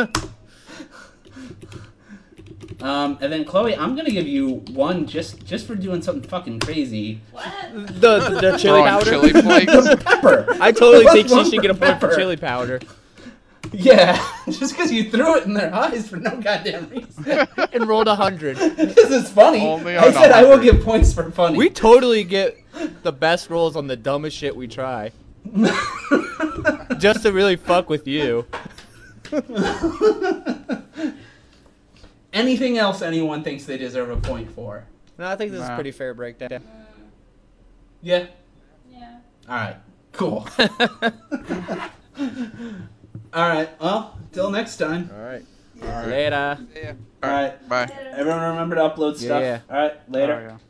um, and then Chloe, I'm gonna give you one just just for doing something fucking crazy. what? The, the, the chili powder? chili flakes. Pepper. I totally think she should get a point for pepper. chili powder. Yeah, just because you threw it in their eyes for no goddamn reason. and rolled a 100. This is funny. Only I on said I will get points for funny. We totally get the best rolls on the dumbest shit we try. Just to really fuck with you. Anything else anyone thinks they deserve a point for? No, I think this is a pretty fair breakdown. Uh, yeah. Yeah. All right. Cool. All right. Well, till next time. All right. All right. Later. Yeah. All right. Bye. Everyone remember to upload stuff. Yeah. All right. Later. Oh, yeah.